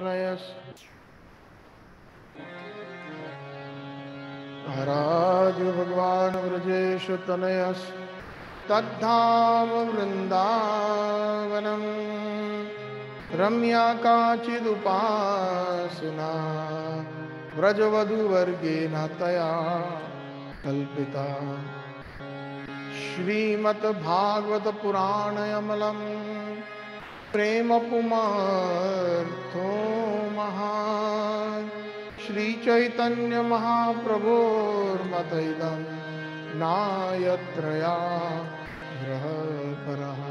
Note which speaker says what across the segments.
Speaker 1: नयस् महाराज भगवान व्रजेश तनयस तद्धाम वृंदावनम रम्या काचिदुपासना। व्रजवधुवर्गेण तया कल्पिता। श्रीमद्भागवत प्रेमपुमार्थो तो चैतन्य श्रीचैतन्यमहाप्रभोर्मतैदं नायत्रया ग्रहपरः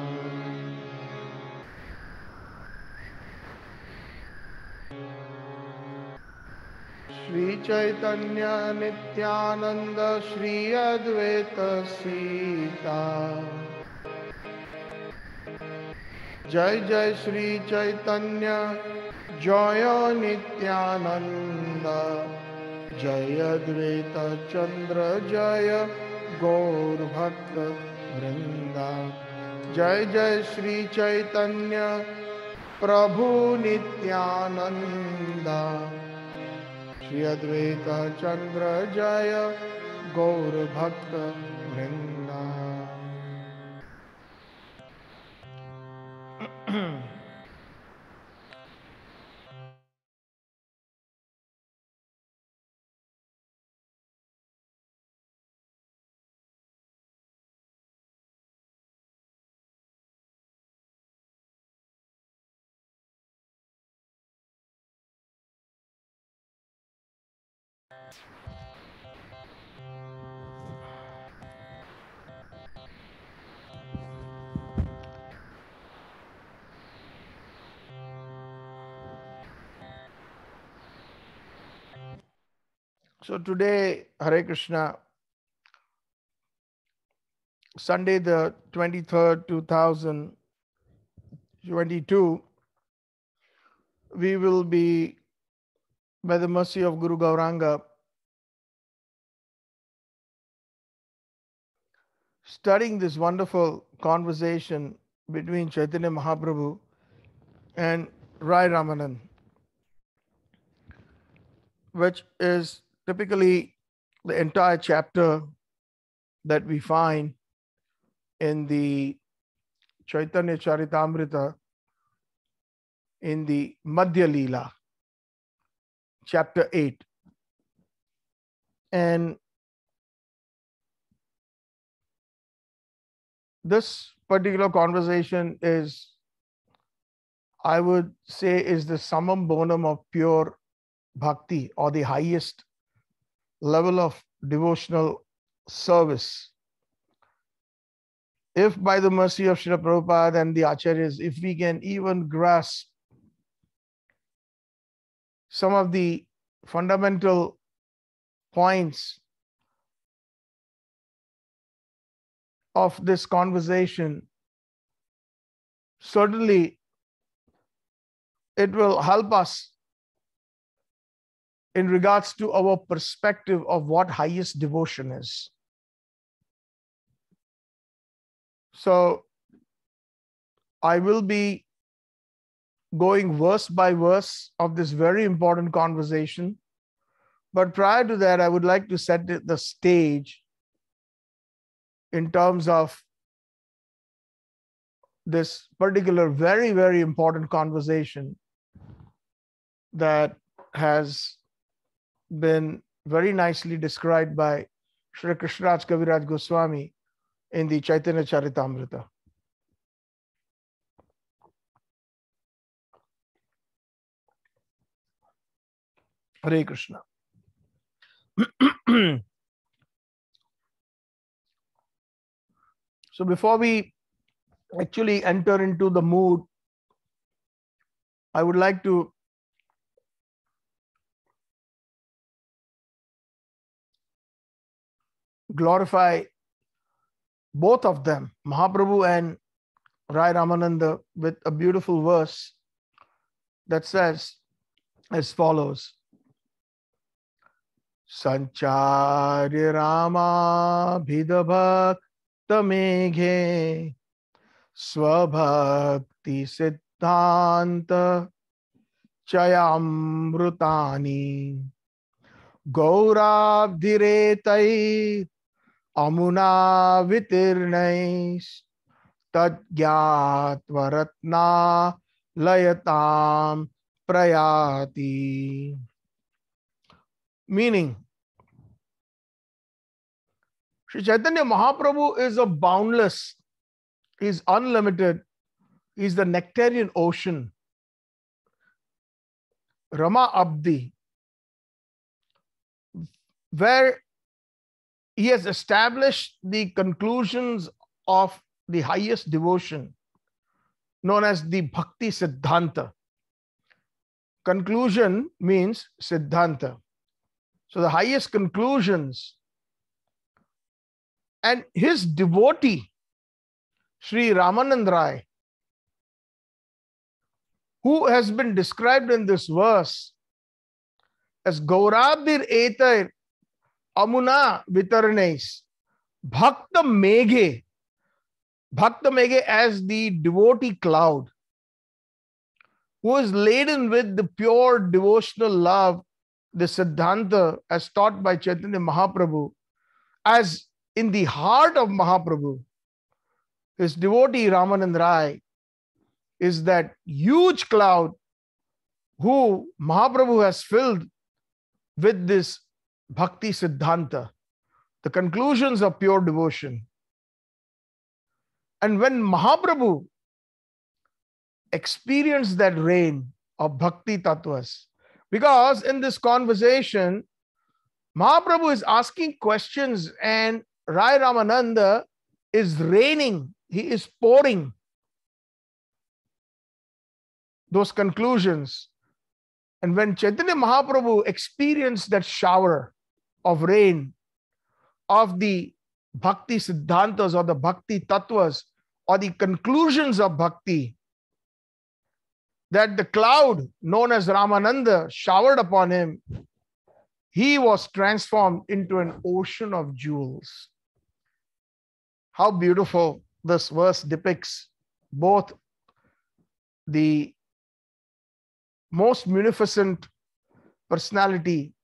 Speaker 1: श्रीचैतन्यनित्यानन्द श्री अद्वैतसीता जय जय श्री चैतन्य। जय नित्यानंद जय अद्वैत चंद्र जय गौर भक्त वृंदा जय जय श्री चैतन्य। प्रभु नित्यानंद श्री अद्वैत चंद्र जय गौर भक्त वृंदा Mm-hmm. So today, Hare Krishna, Sunday the 23rd, 2022, we will be, by the mercy of Guru Gauranga, studying this wonderful conversation between Chaitanya Mahaprabhu and Rai Ramanan, which is typically the entire chapter that we find in the Chaitanya Charitamrita in the Madhya Leela, chapter 8. And this particular conversation is, I would say, is the summum bonum of pure bhakti or the highest level of devotional service. If by the mercy of Srila Prabhupada and the Acharyas, if we can even grasp some of the fundamental points of this conversation, certainly it will help us in regards to our perspective of what highest devotion is. So I will be going verse by verse of this very important conversation. But prior to that, I would like to set the stage in terms of this particular very, very important conversation that has been very nicely described by Sri Krishnadas Kaviraj Goswami in the Chaitanya Charitamrita. Hare Krishna. so before we actually enter into the mood, I would like to glorify both of them, Mahaprabhu and Rai Ramananda, with a beautiful verse that says as follows Sancharya Rama Bhidabhakta Meghe Swabhakti Siddhanta chayamrutani गौराब्धिरेतैः अमुना वितीर्ण तत्ना प्रयाति। Meaning Shri Chaitanya Mahaprabhu is a boundless is unlimited is the nectarean ocean Rama अब्दी where he has established the conclusions of the highest devotion, known as the Bhakti Siddhanta. Conclusion means Siddhanta. So the highest conclusions. And his devotee, Sri Ramanand Rai, who has been described in this verse as Gaurabir Etar Amuna Vitarnes, Bhakta Meghe, Bhakta Meghe as the devotee cloud, who is laden with the pure devotional love, the Siddhanta as taught by Chaitanya Mahaprabhu, as in the heart of Mahaprabhu, his devotee Ramanand Rai is that huge cloud who Mahaprabhu has filled with this Bhakti Siddhanta, the conclusions of pure devotion. And when Mahaprabhu experienced that rain of Bhakti Tattvas, because in this conversation, Mahaprabhu is asking questions and Rai Ramananda is raining, he is pouring those conclusions. And when Chaitanya Mahaprabhu experienced that shower of rain of the bhakti siddhantas or the bhakti tattvas or the conclusions of bhakti, that the cloud known as Ramananda showered upon him, he was transformed into an ocean of jewels. How beautiful this verse depicts both the most munificent personality,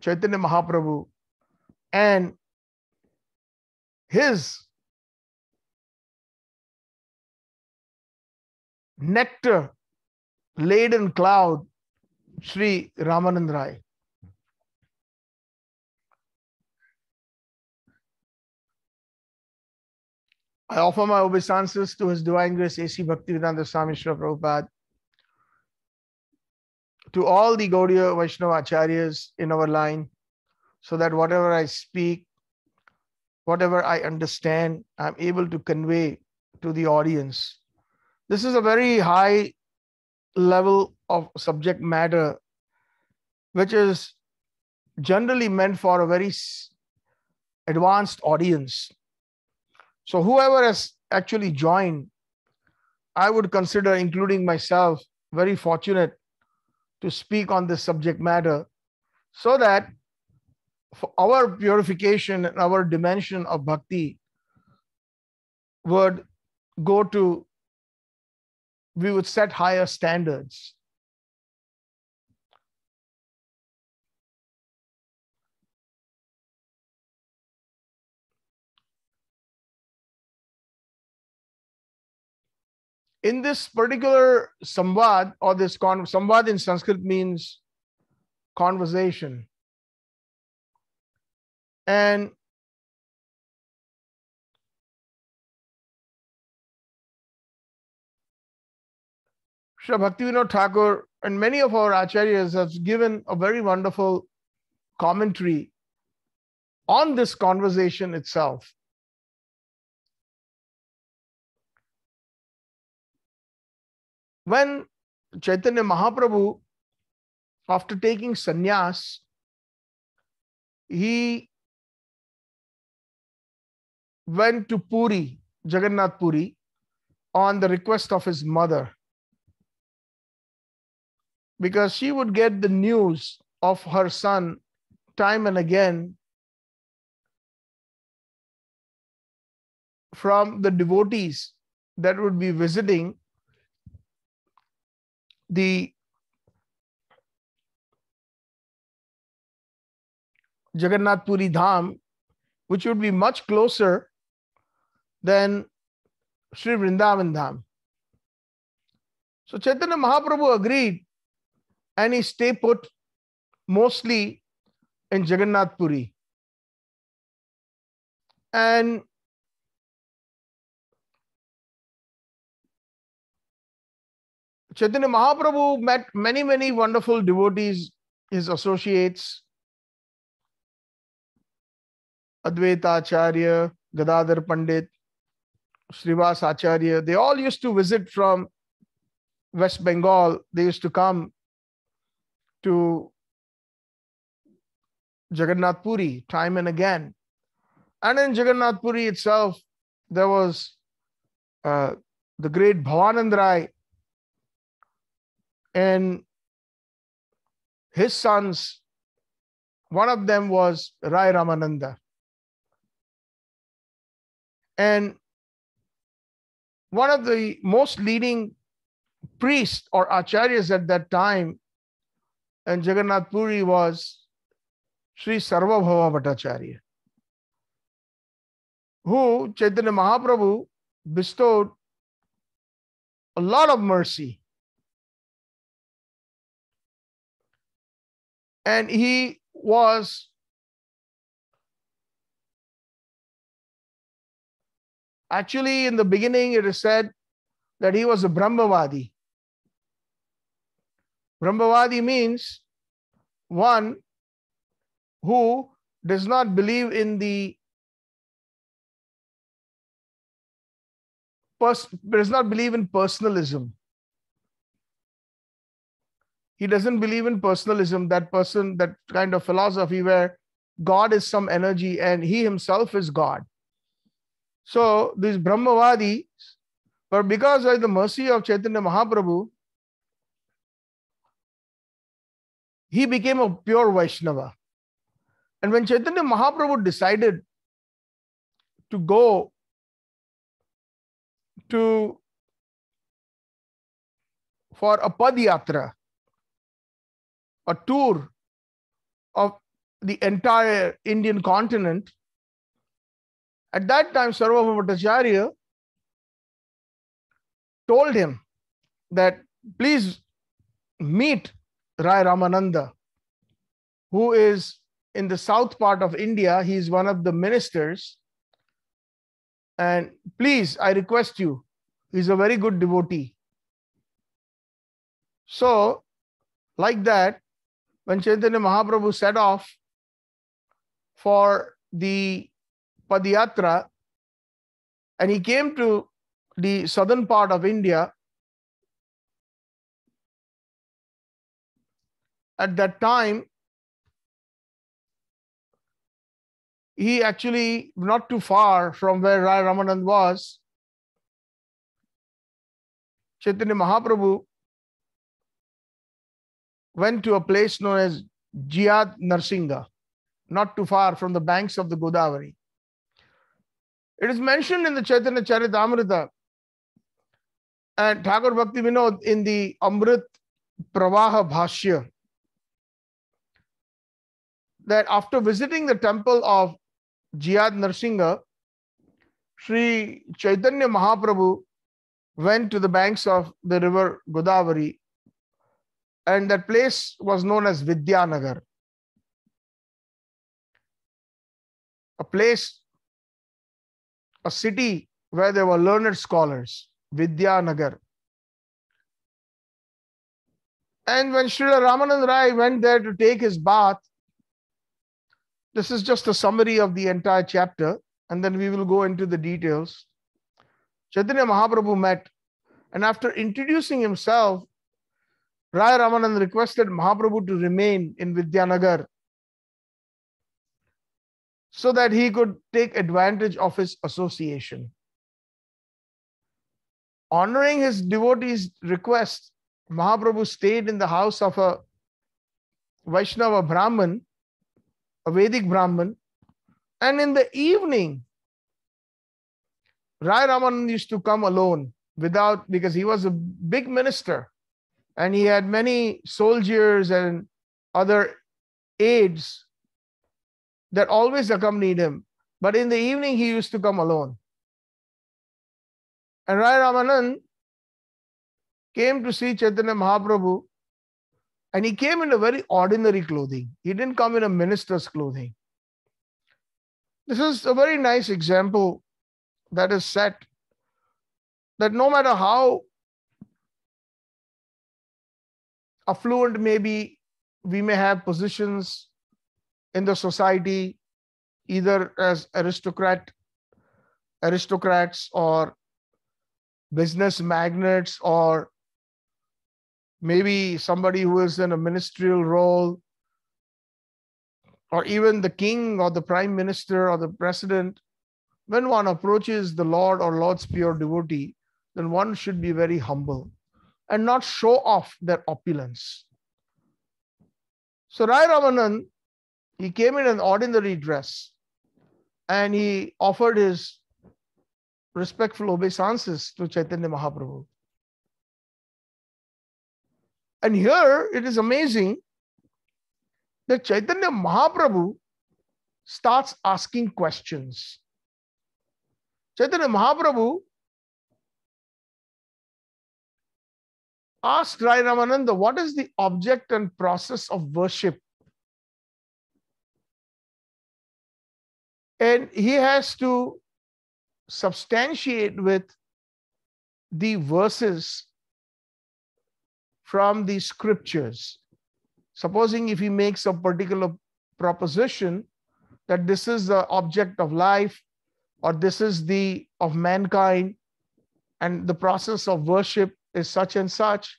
Speaker 1: Chaitanya Mahaprabhu, and his nectar laden cloud, Sri Ramanand Rai. I offer my obeisances to His Divine Grace A.C. Bhaktivedanta Swami Srila Prabhupada, to all the Gaudiya Vaishnava Acharyas in our line, so that whatever I speak, whatever I understand, I'm able to convey to the audience. This is a very high level of subject matter, which is generally meant for a very advanced audience. So, whoever has actually joined, I would consider, including myself, very fortunate to speak on this subject matter so that for our purification and our dimension of bhakti would go to, we would set higher standards. In this particular samvad or this con samvad in Sanskrit means conversation. And Sri Bhaktivinoda Thakur and many of our acharyas have given a very wonderful commentary on this conversation itself. When Chaitanya Mahaprabhu, after taking sannyas, he went to Puri, Jagannath Puri, on the request of his mother. Because she would get the news of her son time and again from the devotees that would be visiting the Jagannath Puri Dham, which would be much closer than Sri Vrindavan Dham. So Chaitanya Mahaprabhu agreed and he stayed put mostly in Jagannath Puri. And Chaitanya Mahaprabhu met many, many wonderful devotees, his associates, Advaita Acharya, Gadadhar Pandit, Srivas Acharya. They all used to visit from West Bengal. They used to come to Jagannath Puri time and again. And in Jagannath Puri itself, there was uh, the great Bhavanand Rai and his sons. One of them was Rai Ramananda. And one of the most leading priests or acharyas at that time in Jagannath Puri was Sri Sarvabhauma Bhattacharya, who Chaitanya Mahaprabhu bestowed a lot of mercy. And he was actually in the beginning, it is said that he was a Brahmavadi. Brahmavadi means one who does not believe in the pers- does not believe in personalism. He doesn't believe in personalism, that person, that kind of philosophy where God is some energy and he himself is God. So these Brahmavadis, but because of the mercy of Chaitanya Mahaprabhu, he became a pure Vaishnava. And when Chaitanya Mahaprabhu decided to go to for a Padyatra, a tour of the entire Indian continent, at that time, Sarvabhauma Bhattacharya told him that please meet Rai Ramananda, who is in the south part of India. He's one of the ministers. And please, I request you, he's a very good devotee. So, like that, when Chaitanya Mahaprabhu set off for the Padyatra and he came to the southern part of India. At that time, he actually not too far from where Rai Ramanand was. Chaitanya Mahaprabhu went to a place known as Jiyad Narsingha, not too far from the banks of the Godavari. It is mentioned in the Chaitanya Charitamrita and Thakur Bhakti Vinod in the Amrit Pravaha Bhashya that after visiting the temple of Jiyad Narsingha, Sri Chaitanya Mahaprabhu went to the banks of the river Godavari, and that place was known as Vidyanagar, a place a city where there were learned scholars, Vidyanagar. And when Srila Ramanand Rai went there to take his bath, this is just a summary of the entire chapter, and then we will go into the details. Chaitanya Mahaprabhu met, and after introducing himself, Rai Ramanand requested Mahaprabhu to remain in Vidyanagar so that he could take advantage of his association. Honoring his devotees' request, Mahaprabhu stayed in the house of a Vaishnava Brahman, a Vedic Brahman, and in the evening, Rai Raman used to come alone without, because he was a big minister and he had many soldiers and other aides that always accompanied him. But in the evening, he used to come alone. And Rai Ramanand came to see Chaitanya Mahaprabhu and he came in a very ordinary clothing. He didn't come in a minister's clothing. This is a very nice example that is set that no matter how affluent maybe we may have positions in the society either as aristocrat aristocrats or business magnates or maybe somebody who is in a ministerial role or even the king or the prime minister or the president. When one approaches the lord or lord's pure devotee then one should be very humble and not show off their opulence. So Rai Ramanan, he came in an ordinary dress and he offered his respectful obeisances to Chaitanya Mahaprabhu. And here it is amazing that Chaitanya Mahaprabhu starts asking questions. Chaitanya Mahaprabhu asked Rai Ramananda, what is the object and process of worship? And he has to substantiate with the verses from the scriptures. Supposing if he makes a particular proposition that this is the object of life or this is the of mankind and the process of worship is such and such,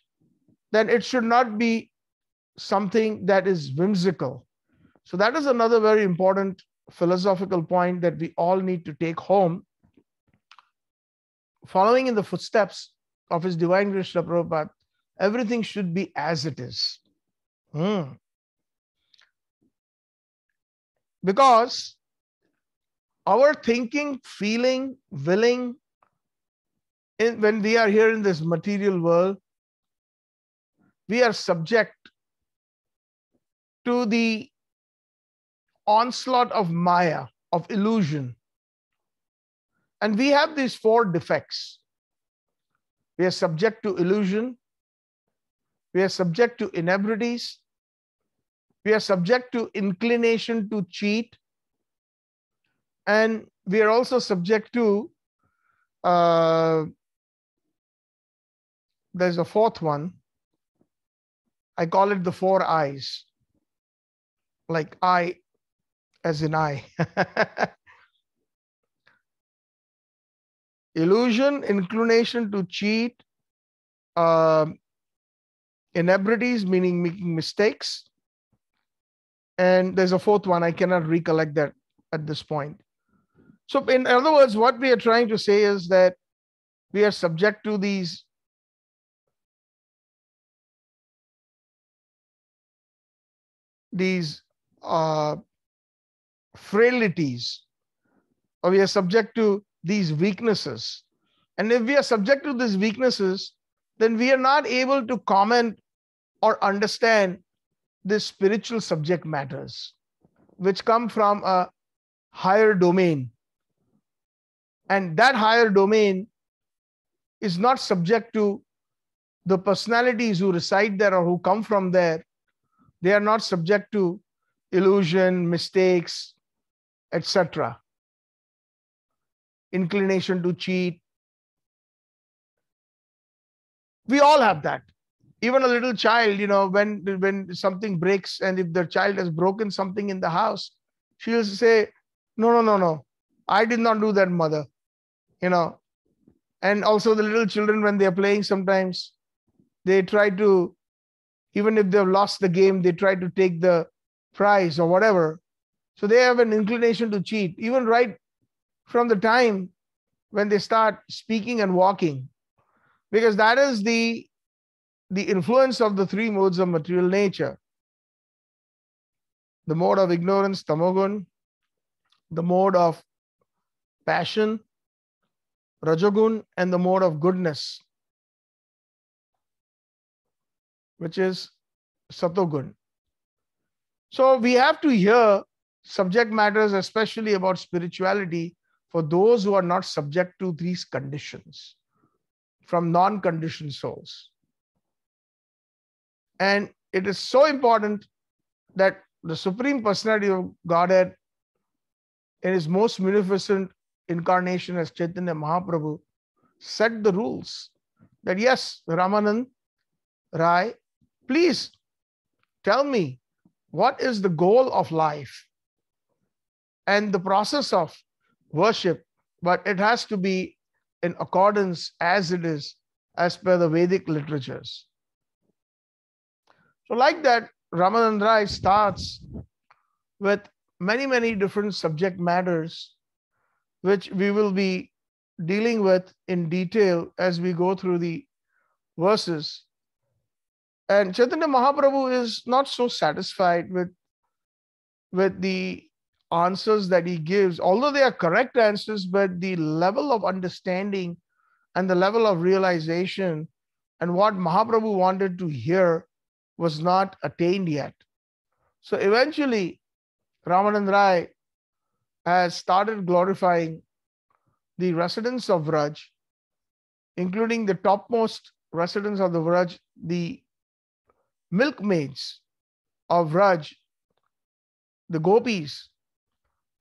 Speaker 1: then it should not be something that is whimsical. So, that is another very important philosophical point that we all need to take home. Following in the footsteps of His Divine Grace Prabhupada, everything should be as it is. Hmm. Because our thinking, feeling, willing, in, when we are here in this material world, we are subject to the onslaught of Maya, of illusion. And we have these four defects. We are subject to illusion. We are subject to inebrities. We are subject to inclination to cheat. And we are also subject to uh, there's a fourth one. I call it the four eyes, like I as in I. Illusion, inclination to cheat, uh, inebrities, meaning making mistakes. And there's a fourth one. I cannot recollect that at this point. So, in other words, what we are trying to say is that we are subject to these these uh, frailties or we are subject to these weaknesses. And if we are subject to these weaknesses, then we are not able to comment or understand the spiritual subject matters, which come from a higher domain. And that higher domain is not subject to the personalities who reside there or who come from there, they are not subject to illusion, mistakes, etc. Inclination to cheat. We all have that. Even a little child, you know, when when something breaks and if the child has broken something in the house, she'll say, No, no, no, no. I did not do that, mother. You know. And also the little children, when they're playing sometimes, they try to even if they've lost the game, they try to take the prize or whatever. So they have an inclination to cheat, even right from the time when they start speaking and walking, because that is the, the influence of the three modes of material nature. The mode of ignorance, tamogun, the mode of passion, rajogun, and the mode of goodness, which is Satogun. So we have to hear subject matters, especially about spirituality, for those who are not subject to these conditions from non conditioned souls. And it is so important that the Supreme Personality of Godhead, in his most munificent incarnation as Chaitanya Mahaprabhu, set the rules that yes, Ramanand Rai, please tell me what is the goal of life and the process of worship, but it has to be in accordance as it is as per the Vedic literatures. So, like that, Ramanand Rai starts with many, many different subject matters, which we will be dealing with in detail as we go through the verses. And Chaitanya Mahaprabhu is not so satisfied with, with the answers that he gives, although they are correct answers, but the level of understanding and the level of realization and what Mahaprabhu wanted to hear was not attained yet. So eventually, Ramanand Rai has started glorifying the residents of Vraj, including the topmost residents of the Vraj, the milkmaids of Vraj, the gopis.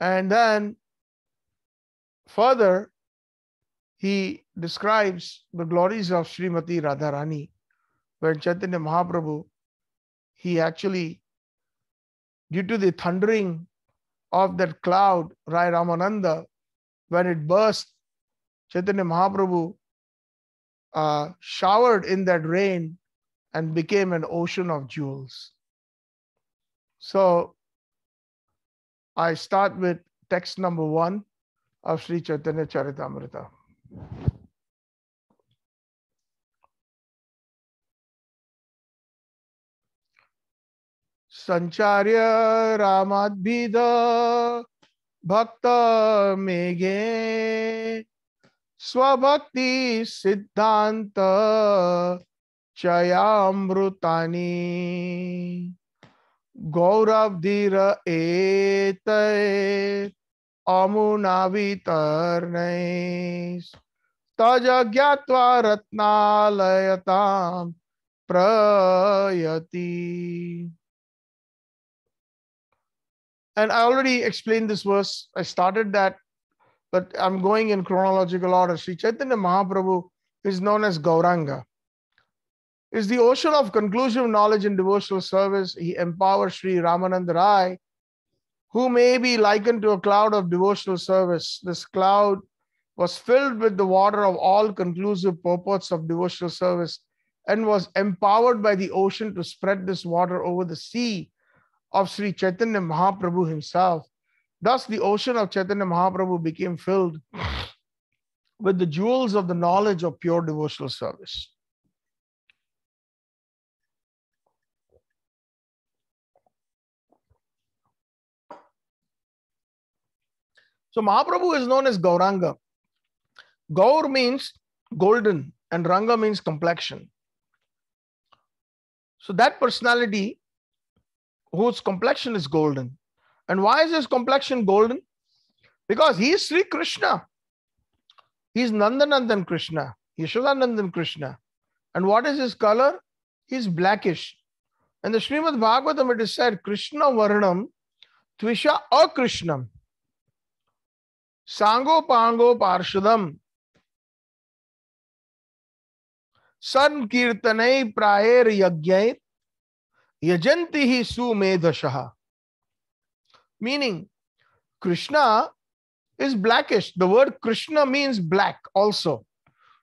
Speaker 1: And then further, he describes the glories of Srimati Radharani, where Chaitanya Mahaprabhu, he actually, due to the thundering of that cloud, Rai Ramananda, when it burst, Chaitanya Mahaprabhu uh, showered in that rain and became an ocean of jewels. So I start with text number one of Sri Chaitanya Charitamrita. संचार्य रामाद्भिद भक्त मेघे स्वभक्ति सिद्धांत चयामृतानी गौरवधीर एत अमुनावितर्णै तज ज्ञात्वा रत्नालयतां प्रयति And I already explained this verse. I started that, but I'm going in chronological order. Sri Chaitanya Mahaprabhu is known as Gauranga. Is the ocean of conclusive knowledge and devotional service. He empowers Sri Ramananda Rai, who may be likened to a cloud of devotional service. This cloud was filled with the water of all conclusive purports of devotional service and was empowered by the ocean to spread this water over the sea of Sri Chaitanya Mahaprabhu himself. Thus, the ocean of Chaitanya Mahaprabhu became filled with the jewels of the knowledge of pure devotional service. So, Mahaprabhu is known as Gauranga. Gaur means golden, and Ranga means complexion. So, that personality whose complexion is golden. And why is his complexion golden? Because he is Sri Krishna. He is Nandanandan Krishna, Yashodanandan Krishna. And what is his color? He's blackish. And the Srimad Bhagavatam it is said, Krishna Varnam Tvisha Akrishnam. Pango Parshadam. San Kirtanai Prayer Yagyait Yajanti hi sumedashaha. Meaning, Krishna is blackish. The word Krishna means black also.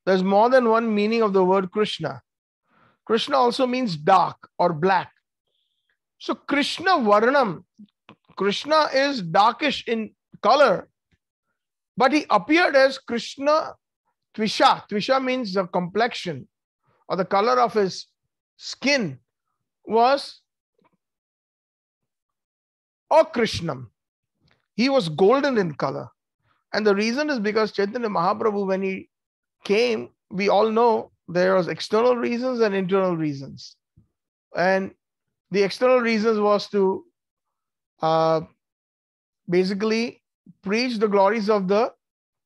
Speaker 1: There's more than one meaning of the word Krishna. Krishna also means dark or black. So Krishna Varnam, Krishna is darkish in color, but he appeared as Krishna Tvisha. Tvisha means the complexion or the color of his skin was Akrishnam. He was golden in color. And the reason is because Chaitanya Mahaprabhu, when he came, we all know there was external reasons and internal reasons. And the external reasons was to uh, basically preach the glories of the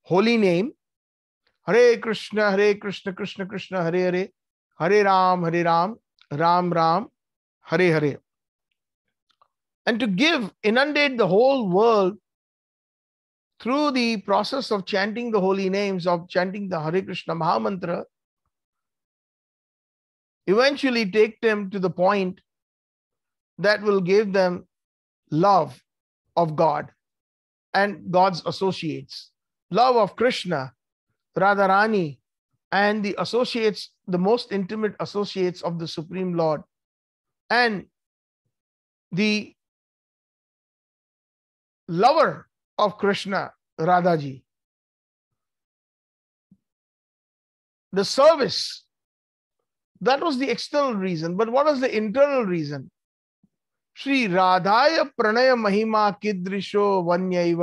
Speaker 1: holy name. Hare Krishna, Hare Krishna, Krishna Krishna, Hare Hare, Hare Ram, Hare Ram, Ram Ram, Hare Hare. And to give, inundate the whole world through the process of chanting the holy names, of chanting the Hare Krishna Mahamantra, eventually take them to the point that will give them love of God and God's associates, love of Krishna, Radharani, and the associates, the most intimate associates of the Supreme Lord, and the lover of Krishna, Radhaji. The service, that was the external reason. But what was the internal reason? Shri राधाय Pranay महिमा किदृशो वन्य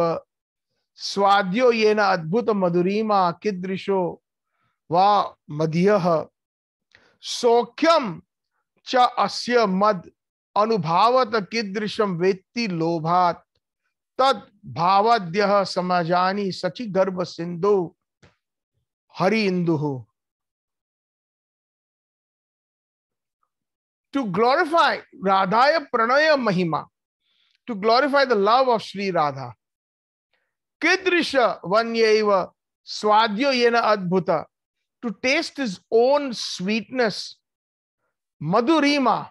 Speaker 1: स्वाद्यो ये न अद्भुत मधुरीमा किदृशो वा मध्य। सौख्यम च अस्य मद अनुभावत कीदृशम वेत्ति लोभात। तद भावाद्य समाजानी सचि गर्भ Sindhu Hari Indu to glorify Radhaya Pranaya Mahima, to glorify the love of Sri Radha. Kidrisha Vanyeva Swadyo Yena Adbhuta, to taste his own sweetness. Madhurima,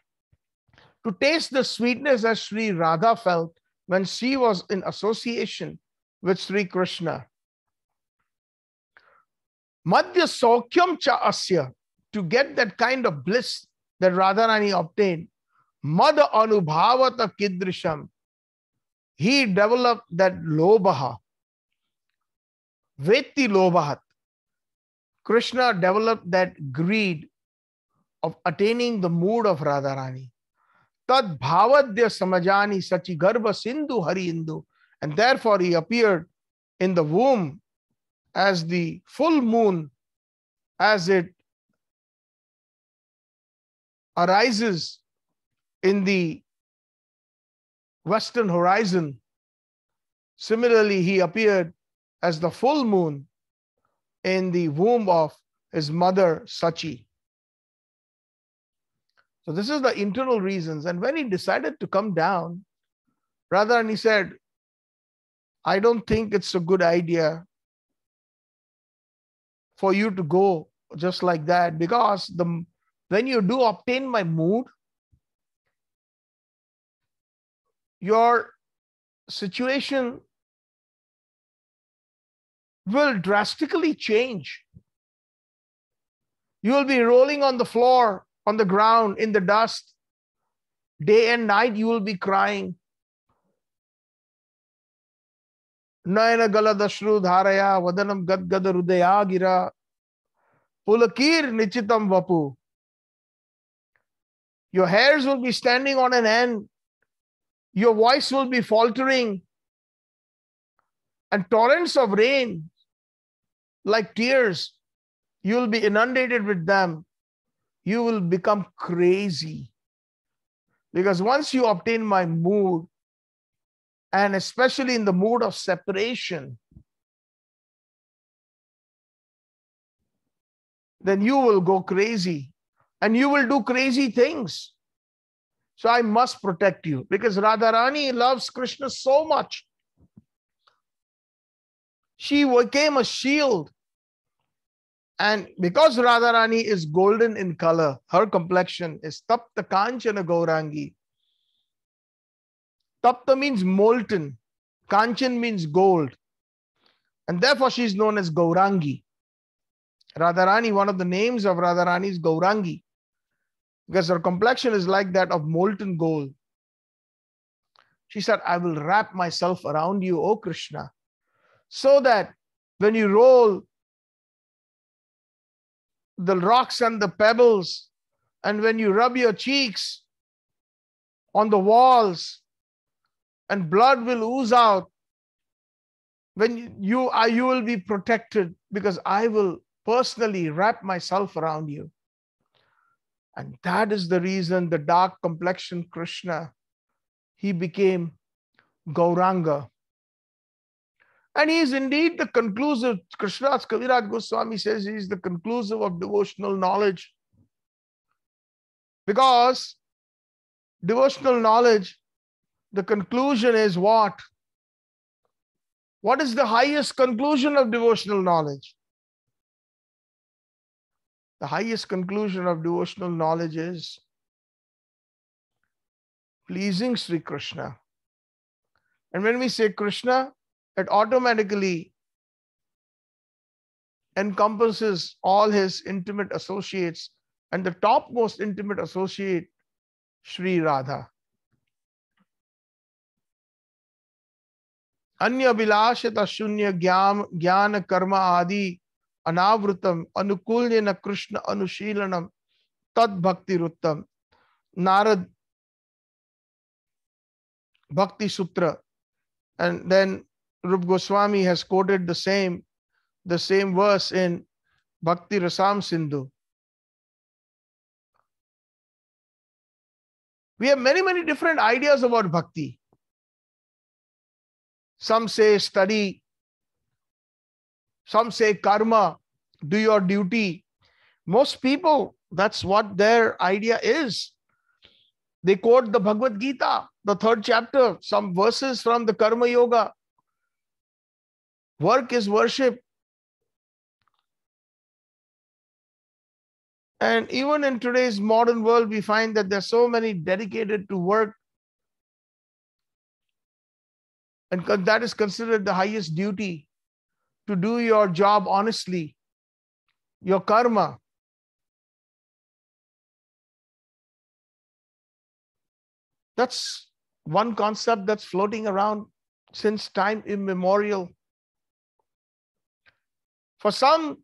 Speaker 1: to taste the sweetness as Sri Radha felt when she was in association with Sri Krishna. Madhya Saukyam Cha Asya, to get that kind of bliss that Radharani obtained, Madha Anubhavata Kidrisham, he developed that Lobaha, Veti Lobahat. Krishna developed that greed of attaining the mood of Radharani. Tad bhavadya samajani sachi garba sindhu hari indu. And therefore he appeared in the womb as the full moon as it arises in the western horizon. Similarly, he appeared as the full moon in the womb of his mother Sachi. So this is the internal reasons. And when he decided to come down, rather, and he said, I don't think it's a good idea for you to go just like that because the when you do obtain my mood, your situation will drastically change. You will be rolling on the floor on the ground, in the dust. Day and night you will be crying. Nayana galadashru dharaya vadanam gad gad gira pulakir nichitam vapu. Your hairs will be standing on an end. Your voice will be faltering. And torrents of rain, like tears, you will be inundated with them you will become crazy. Because once you obtain my mood, and especially in the mood of separation, then you will go crazy and you will do crazy things. So I must protect you because Radharani loves Krishna so much. She became a shield and because Radharani is golden in color, her complexion is Tapta Kanchana Gaurangi. Tapta means molten, Kanchan means gold. And therefore she is known as Gaurangi. Radharani, one of the names of Radharani is Gaurangi because her complexion is like that of molten gold. She said, I will wrap myself around you, O Krishna, so that when you roll the rocks and the pebbles, and when you rub your cheeks on the walls, and blood will ooze out, when you are, you will be protected because I will personally wrap myself around you. And that is the reason the dark complexion Krishna, he became Gauranga. And he is indeed the conclusive. Krishnadas Kaviraj Goswami says he is the conclusive of devotional knowledge. Because devotional knowledge, the conclusion is what? What is the highest conclusion of devotional knowledge? The highest conclusion of devotional knowledge is pleasing Sri Krishna. And when we say Krishna, it automatically encompasses all his intimate associates and the topmost intimate associate, Sri Radha. अन्य अभिलाषता शून्य ज्ञान ज्ञान कर्म आदि अनावृतम अनुकूल कृष्ण अनुशीलनम तद्भक्ति वृत्तम नारद भक्ति sutra and then Rupa Goswami has quoted the same the same verse in Bhakti Rasam Sindhu we have many many different ideas about bhakti some say study some say karma, do your duty. Most people, that's what their idea is. They quote the Bhagavad Gita, the third chapter, some verses from the Karma Yoga. Work is worship. And even in today's modern world, we find that there's so many dedicated to work. And that is considered the highest duty to do your job honestly, your karma. That's one concept that's floating around since time immemorial. For some,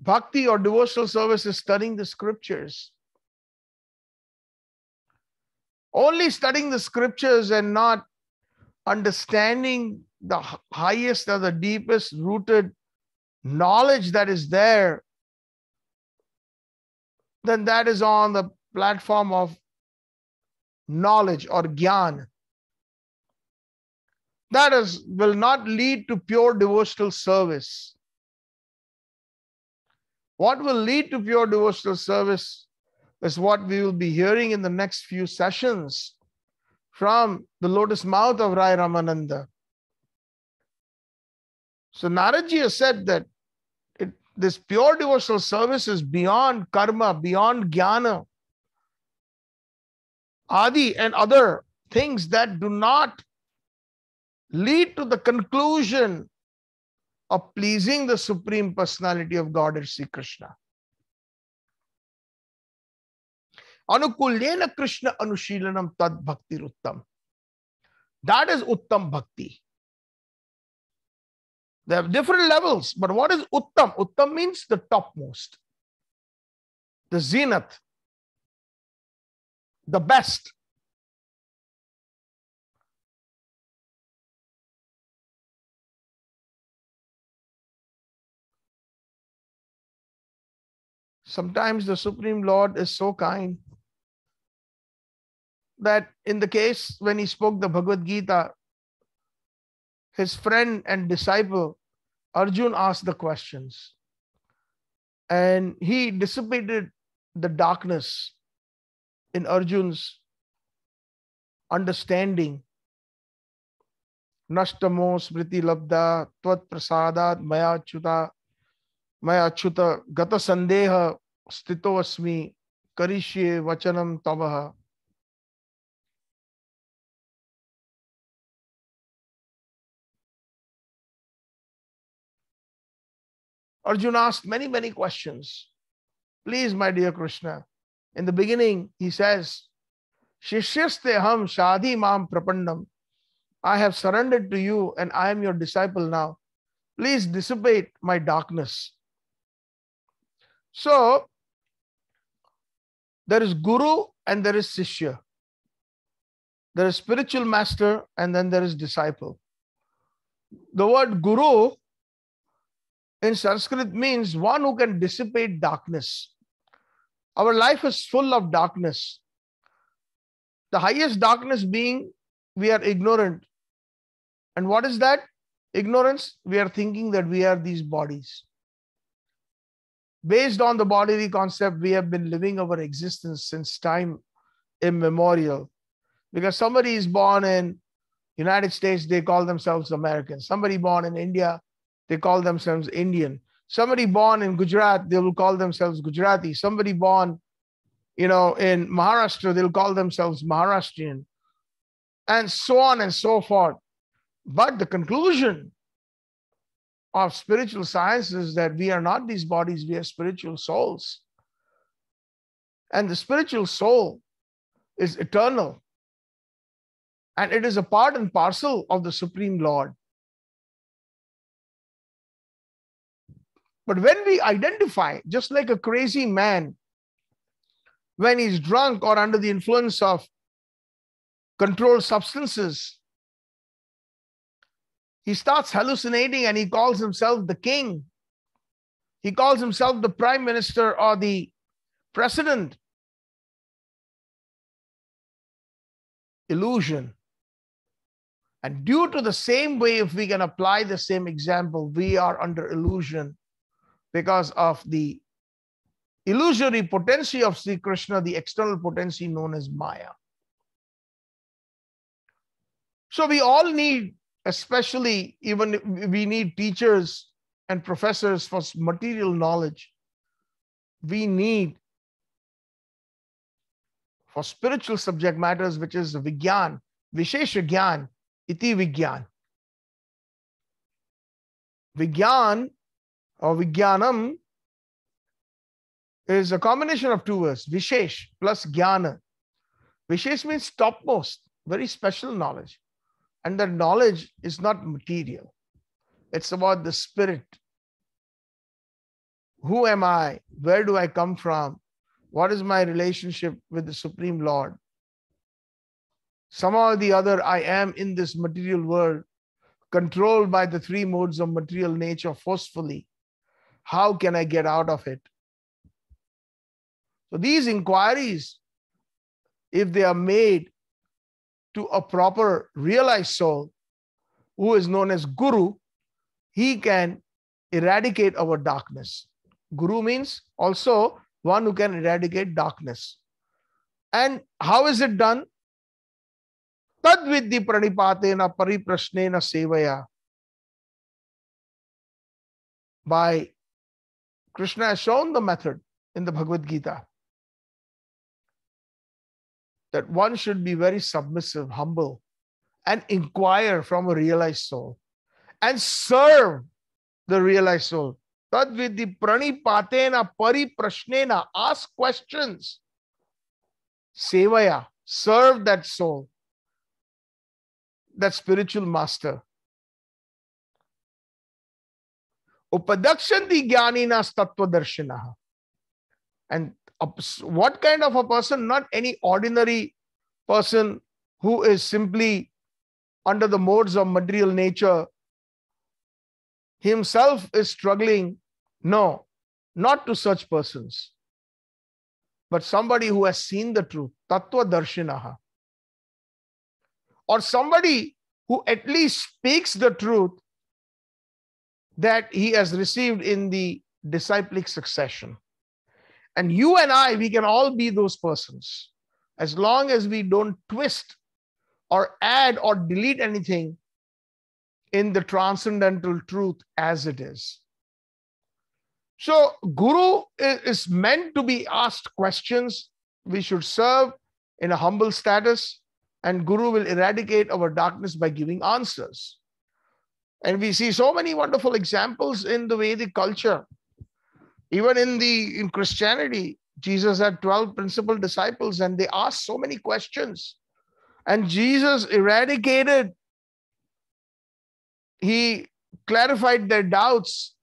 Speaker 1: bhakti or devotional service is studying the scriptures. Only studying the scriptures and not understanding the highest or the deepest rooted knowledge that is there, then that is on the platform of knowledge or gyan. That is, will not lead to pure devotional service. What will lead to pure devotional service is what we will be hearing in the next few sessions from the lotus mouth of Rai Ramananda. So Naradji has said that it, this pure devotional service is beyond karma, beyond jnana. Adi and other things that do not lead to the conclusion of pleasing the Supreme Personality of God Sri Krishna. Anukulyena Krishna Anushilanam Tad Bhakti Uttam. That is Uttam Bhakti. They have different levels, but what is Uttam? Uttam means the topmost, the zenith, the best. Sometimes the Supreme Lord is so kind that in the case when he spoke the Bhagavad Gita, his friend and disciple Arjun asked the questions and he dissipated the darkness in Arjun's understanding. Nashtamo smriti labda tvat prasadat maya chuta maya chuta gata sandeha stito asmi karishye vachanam tavaha. Arjuna asked many, many questions. Please, my dear Krishna, in the beginning, he says, Shishyaste ham shadi mam prapandam. I have surrendered to you and I am your disciple now. Please dissipate my darkness. So, there is Guru and there is Sishya. There is spiritual master and then there is disciple. The word Guru in Sanskrit means one who can dissipate darkness. Our life is full of darkness. The highest darkness being we are ignorant. And what is that? Ignorance. We are thinking that we are these bodies. Based on the bodily concept, we have been living our existence since time immemorial. Because somebody is born in United States, they call themselves American. Somebody born in India, they call themselves Indian. Somebody born in Gujarat, they will call themselves Gujarati. Somebody born, you know, in Maharashtra, they'll call themselves Maharashtrian, and so on and so forth. But the conclusion of spiritual science is that we are not these bodies, we are spiritual souls. And the spiritual soul is eternal. And it is a part and parcel of the Supreme Lord. But when we identify, just like a crazy man, when he's drunk or under the influence of controlled substances, he starts hallucinating and he calls himself the king. He calls himself the prime minister or the president. Illusion. And due to the same way, if we can apply the same example, we are under illusion because of the illusory potency of Sri Krishna, the external potency known as Maya. So we all need especially even we need teachers and professors for material knowledge. We need for spiritual subject matters, which is Vigyan, Vishesha Gyan, Iti Vigyan. Vigyan or Vigyanam is a combination of two words, Vishesh plus Jnana. Vishesh means topmost, very special knowledge. And that knowledge is not material, it's about the spirit. Who am I? Where do I come from? What is my relationship with the Supreme Lord? Somehow or the other, I am in this material world, controlled by the three modes of material nature forcefully. How can I get out of it? So, these inquiries, if they are made to a proper realized soul who is known as Guru, he can eradicate our darkness. Guru means also one who can eradicate darkness. And how is it done? Tadvidhi pranipatena pariprashnena sevaya. By Krishna has shown the method in the Bhagavad Gita that one should be very submissive, humble, and inquire from a realized soul and serve the realized soul. Tadvidhi pranipatena pariprashnena, ask questions. Sevaya, serve that soul, that spiritual master. Upadakshanti jnaninas tattva And what kind of a person? Not any ordinary person who is simply under the modes of material nature himself is struggling. No, not to such persons, but somebody who has seen the truth, tattva darshinaha, or somebody who at least speaks the truth that he has received in the disciplic succession. And you and I, we can all be those persons as long as we don't twist or add or delete anything in the transcendental truth as it is. So, Guru is meant to be asked questions. We should serve in a humble status, and Guru will eradicate our darkness by giving answers. And we see so many wonderful examples in the Vedic culture even in the in Christianity, Jesus had 12 principal disciples and they asked so many questions. And Jesus eradicated, he clarified their doubts.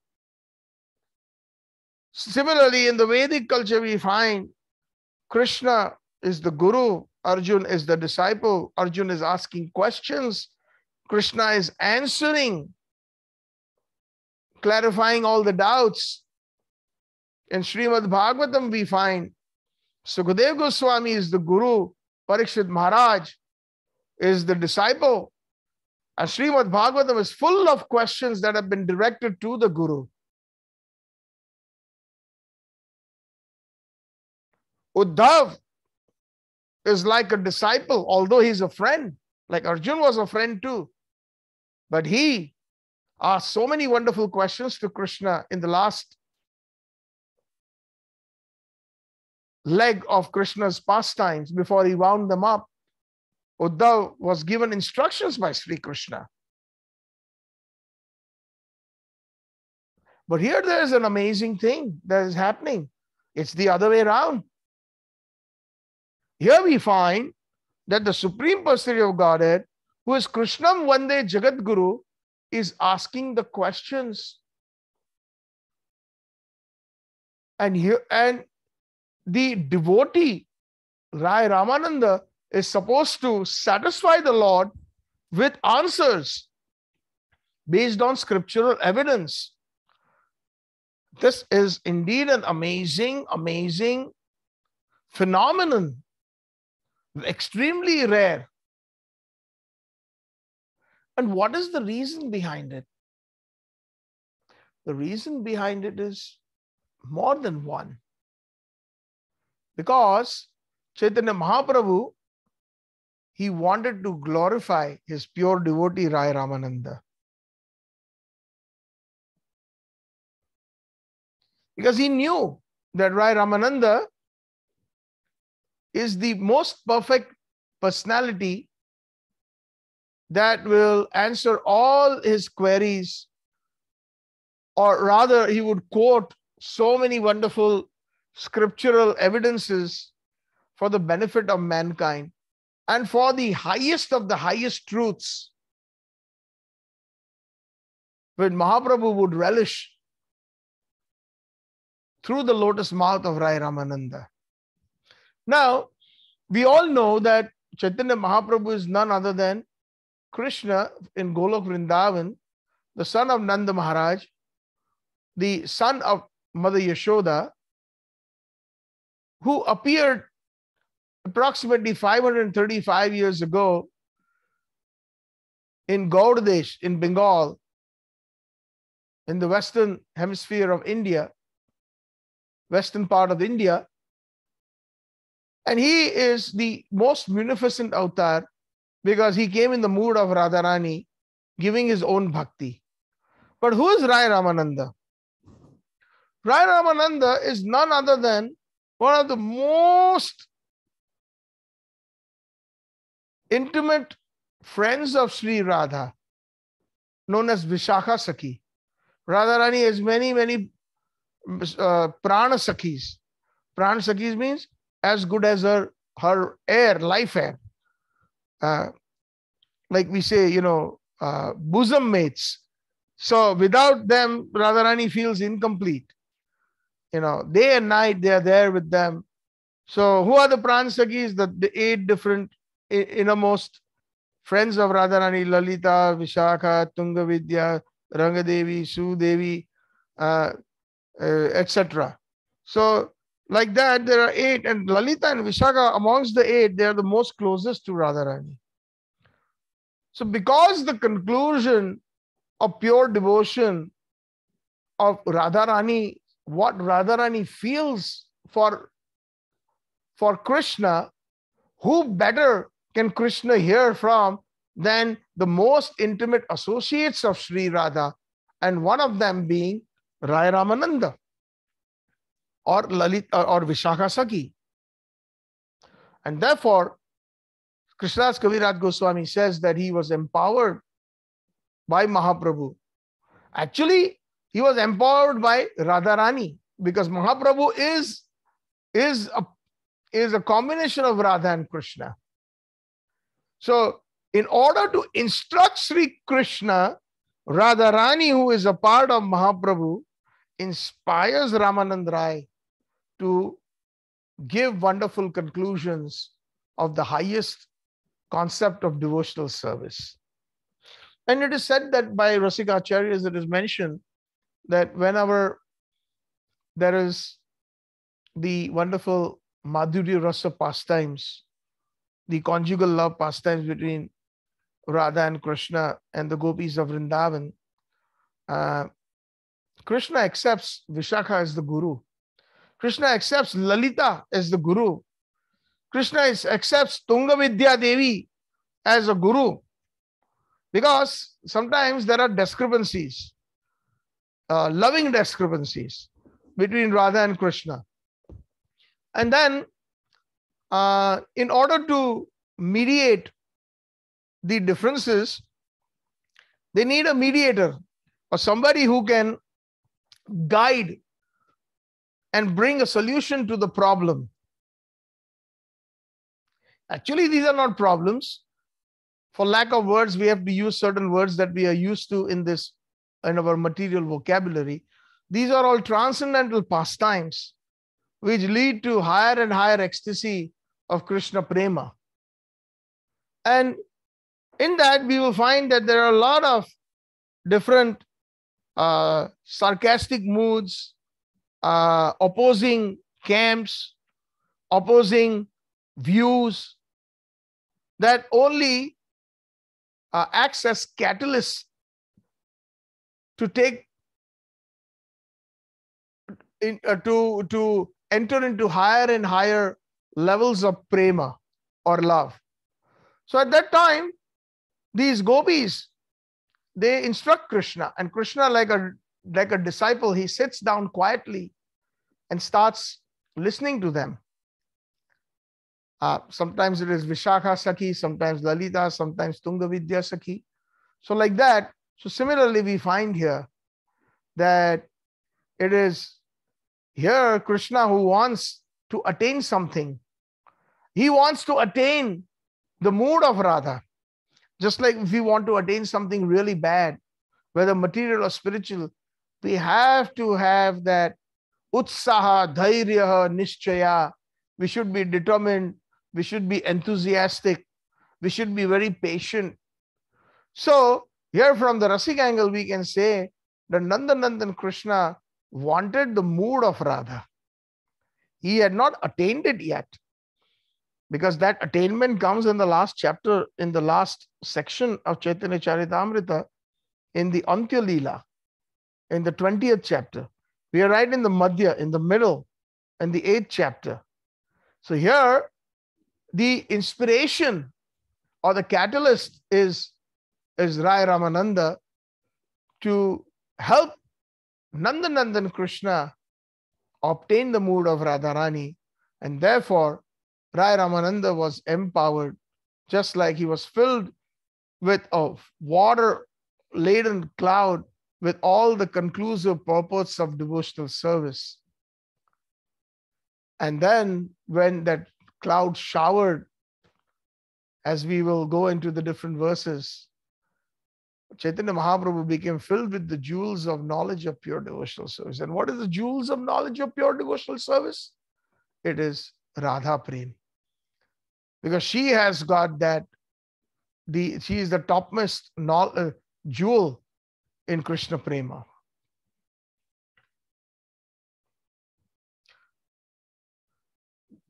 Speaker 1: Similarly, in the Vedic culture, we find Krishna is the guru, Arjun is the disciple, Arjun is asking questions, Krishna is answering, clarifying all the doubts. In Srimad Bhagavatam, we find Sukadeva Goswami is the Guru, Parikshit Maharaj is the disciple, And Srimad Bhagavatam is full of questions that have been directed to the Guru. Uddhav is like a disciple, although he's a friend, like Arjun was a friend too. But he asked so many wonderful questions to Krishna in the last leg of Krishna's pastimes before he wound them up. Uddhav was given instructions by Sri Krishna. But here there is an amazing thing that is happening. It's the other way around. Here we find that the Supreme Personality of Godhead, who is Krishnam Vande Jagat Guru, is asking the questions. And here and the devotee, Rai Ramananda, is supposed to satisfy the Lord with answers based on scriptural evidence. This is indeed an amazing, amazing phenomenon, extremely rare. And what is the reason behind it? The reason behind it is more than one. Because Chaitanya Mahaprabhu he wanted to glorify his pure devotee Rai Ramananda. Because he knew that Rai Ramananda is the most perfect personality that will answer all his queries, or rather, he would quote so many wonderful scriptural evidences for the benefit of mankind and for the highest of the highest truths, when Mahaprabhu would relish through the lotus mouth of Rai Ramananda. Now, we all know that Chaitanya Mahaprabhu is none other than Krishna in Golok Vrindavan, the son of Nanda Maharaj, the son of Mother Yashoda, who appeared approximately 535 years ago in Gaudadesh in Bengal, in the western hemisphere of India, western part of India. And he is the most munificent avatar because he came in the mood of Radharani, giving his own bhakti. But who is Rai Ramananda? Rai Ramananda is none other than one of the most intimate friends of Sri Radha, known as Vishakha Sakhi. Radharani has many, many uh, Prana Sakhis. Prana Sakhis means as good as her, her air, life air. Uh, like we say, you know, uh, bosom mates. So without them, Radharani feels incomplete. You know, day and night they are there with them. So who are the Pranasakhis? The, the eight different innermost friends of Radharani, Lalita, Vishakha, Tungavidya, Rangadevi, Sudevi, uh, uh, etc. So, like that, there are eight, and Lalita and Vishakha, amongst the eight, they are the most closest to Radharani. So, because the conclusion of pure devotion of Radharani, what Radharani feels for, for Krishna, who better can Krishna hear from than the most intimate associates of Sri Radha, and one of them being Rai Ramananda or Lalit or, or Vishakha Sakhi. And therefore, Krishnadas Kaviraj Goswami says that he was empowered by Mahaprabhu. Actually, he was empowered by Radharani because Mahaprabhu is, is, a, is a combination of Radha and Krishna. So, in order to instruct Sri Krishna, Radharani, who is a part of Mahaprabhu, inspires Ramanand Rai to give wonderful conclusions of the highest concept of devotional service. And it is said that by Rasikacharya, it is mentioned that whenever there is the wonderful Madhurya Rasa pastimes the conjugal love pastimes between Radha and Krishna and the gopis of Vrindavan, uh, Krishna accepts Vishakha as the guru. Krishna accepts Lalita as the guru. Krishna is, accepts Tungavidya Devi as a guru because sometimes there are discrepancies, uh, loving discrepancies between Radha and Krishna. And then, uh, in order to mediate the differences, they need a mediator or somebody who can guide and bring a solution to the problem. Actually, these are not problems. For lack of words, we have to use certain words that we are used to in this in our material vocabulary. These are all transcendental pastimes which lead to higher and higher ecstasy of Krishna Prema. And in that, we will find that there are a lot of different uh, sarcastic moods, uh, opposing camps, opposing views that only uh, acts as catalysts to take in, uh, to to enter into higher and higher levels of prema or love. So at that time, these gopis they instruct Krishna, and Krishna, like a like a disciple, he sits down quietly and starts listening to them. Uh, sometimes it is Vishakha Sakhi, sometimes Lalita, sometimes Tungavidya Sakhi. So, like that. So, similarly, we find here that it is here Krishna who wants to attain something. He wants to attain the mood of Radha. Just like if we want to attain something really bad, whether material or spiritual, we have to have that utsaha, dhairya, nishchaya. We should be determined. We should be enthusiastic. We should be very patient. So, here from the Rasik angle, we can say that Nandanandan Krishna wanted the mood of Radha. He had not attained it yet because that attainment comes in the last chapter, in the last section of Chaitanya Charitamrita, in the Antya Leela, in the 20th chapter. We are right in the Madhya, in the middle, in the 8th chapter. So here, the inspiration or the catalyst is, is Rai Ramananda to help Nandanandan Krishna obtain the mood of Radharani, and therefore Rai Ramananda was empowered, just like he was filled with a water laden cloud with all the conclusive purpose of devotional service. And then, when that cloud showered, as we will go into the different verses, Chaitanya Mahaprabhu became filled with the jewels of knowledge of pure devotional service. And what is the jewels of knowledge of pure devotional service? It is Radha Prem. Because she has got that, the she is the topmost jewel in Krishna Prema.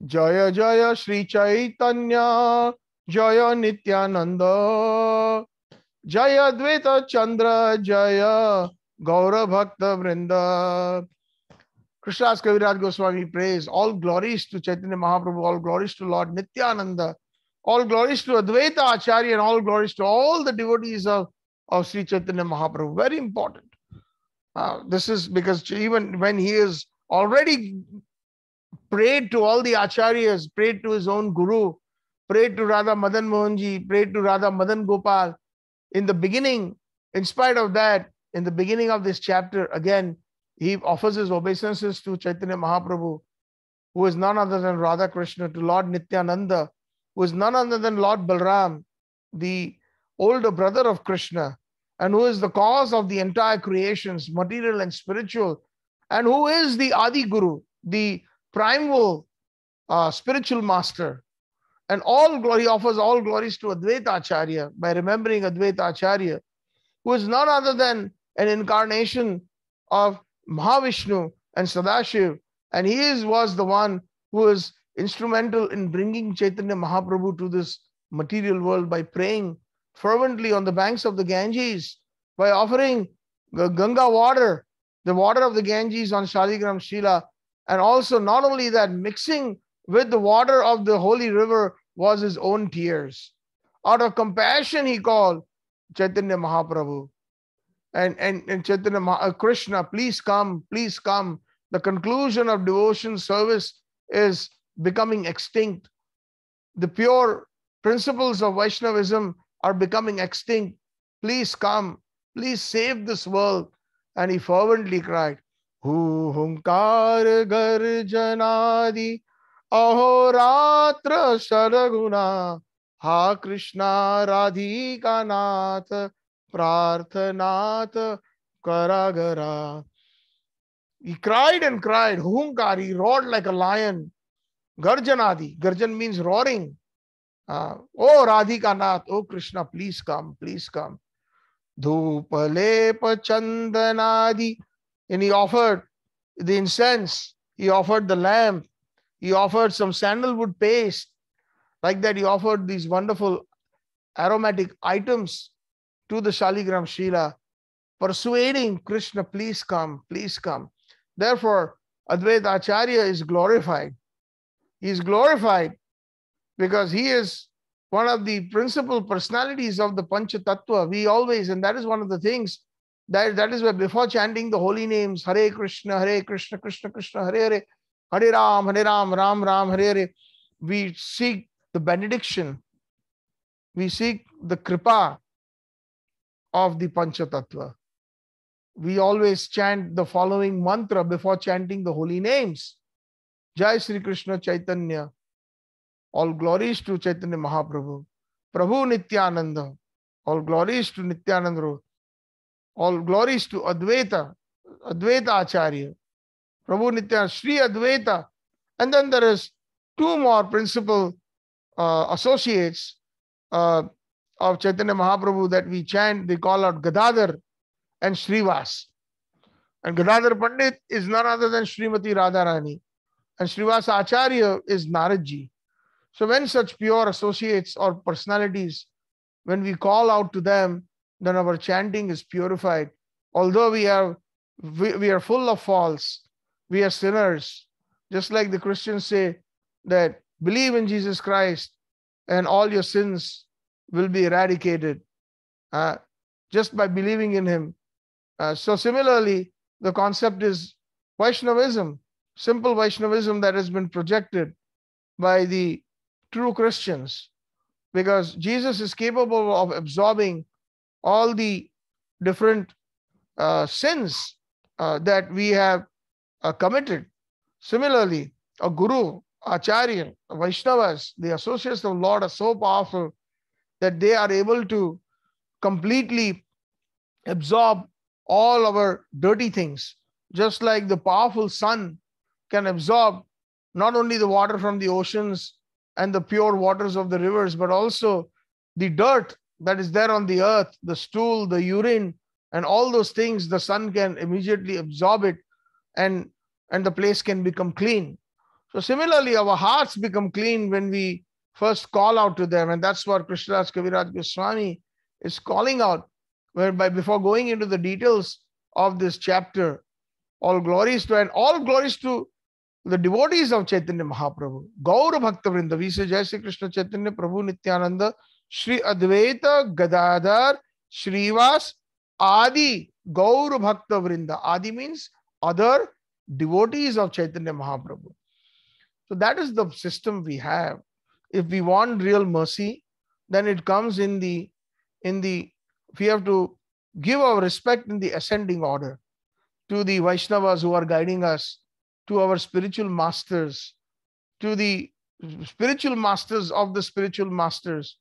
Speaker 1: Jaya Jaya Sri Chaitanya Jaya Nityananda Jaya Dvaita Chandra Jaya Gaura Bhakta Vrinda. Krishnadas Kaviraj Goswami prays all glories to Chaitanya Mahaprabhu, all glories to Lord Nityananda, all glories to Advaita Acharya, and all glories to all the devotees of, of Sri Chaitanya Mahaprabhu. Very important. Uh, this is because even when he is already prayed to all the acharyas, prayed to his own guru, prayed to Radha Madan Mohanji, prayed to Radha Madan Gopal, in the beginning, in spite of that, in the beginning of this chapter, again, he offers his obeisances to Chaitanya Mahaprabhu, who is none other than Radha Krishna, to Lord Nityananda, who is none other than Lord Balram, the older brother of Krishna, and who is the cause of the entire creations, material and spiritual, and who is the Adi Guru, the primal uh, spiritual master, and all glory offers all glories to Advaita Acharya by remembering Advaita Acharya, who is none other than an incarnation of Mahavishnu and Sadashiv. And he is, was the one who was instrumental in bringing Chaitanya Mahaprabhu to this material world by praying fervently on the banks of the Ganges by offering Ganga water, the water of the Ganges on Shaligram Shila. And also, not only that, mixing with the water of the holy river was his own tears. Out of compassion, he called Chaitanya Mahaprabhu. And, and, and Chaitanya Maha, uh, Krishna, please come, please come. The conclusion of devotion service is becoming extinct. The pure principles of Vaishnavism are becoming extinct. Please come, please save this world. And he fervently cried, Hu hunkar garjanadi ahoratra saraguna ha Krishna radhika nath prarthanath karagara. He cried and cried, Hunkar, he roared like a lion. Garjanadi, Garjan means roaring. Uh, oh Radhika Nath, oh Krishna, please come, please come. Dhupalepa Chandanadi. And he offered the incense, he offered the lamp, he offered some sandalwood paste. Like that, he offered these wonderful aromatic items to the Shaligram Shila, persuading Krishna, please come, please come. Therefore, Advaita Acharya is glorified. He is glorified because he is one of the principal personalities of the Pancha Tattva. We always, and that is one of the things that, that is why before chanting the holy names, Hare Krishna, Hare Krishna, Krishna Krishna, Hare Hare, Hare Ram, Hare Ram, Ram Ram, Hare Hare, we seek the benediction. We seek the kripa of the Pancha Tattva we always chant the following mantra before chanting the holy names. Jai Sri Krishna Chaitanya. All glories to Chaitanya Mahaprabhu. Prabhu Nityananda. All glories to Nityananda. All glories to Advaita, Advaita Acharya. Prabhu Nityananda, Sri Advaita. And then there is two more principal uh, associates uh, of Chaitanya Mahaprabhu that we chant. They call out Gadadhar and Srivas. And Gadadhar Pandit is none other than Srimati Radharani. And Srivas Acharya is Naradji. So when such pure associates or personalities, when we call out to them, then our chanting is purified. Although we are we, we are full of faults, we are sinners. Just like the Christians say that believe in Jesus Christ and all your sins will be eradicated uh, just by believing in him. Uh, so similarly, the concept is Vaishnavism, simple Vaishnavism that has been projected by the true Christians, because Jesus is capable of absorbing all the different uh, sins uh, that we have uh, committed. Similarly, a guru, acharya, Vaishnavas, the associates of Lord are so powerful that they are able to completely absorb all our dirty things, just like the powerful sun can absorb not only the water from the oceans and the pure waters of the rivers, but also the dirt that is there on the earth, the stool, the urine, and all those things, the sun can immediately absorb it and, and the place can become clean. So, similarly, our hearts become clean when we first call out to them. And that's what Krishnadas Kaviraj Goswami is calling out whereby before going into the details of this chapter, all glories to and all glories to the devotees of Chaitanya Mahaprabhu, Gaura Bhakta Vrinda, we say Jai Sri Krishna Chaitanya Prabhu Nityananda, Sri Advaita Gadadhar, Srivas, Adi, Gaura Bhakta Vrinda. Adi means other devotees of Chaitanya Mahaprabhu. So that is the system we have. If we want real mercy, then it comes in the in the we have to give our respect in the ascending order to the Vaishnavas who are guiding us, to our spiritual masters, to the spiritual masters of the spiritual masters,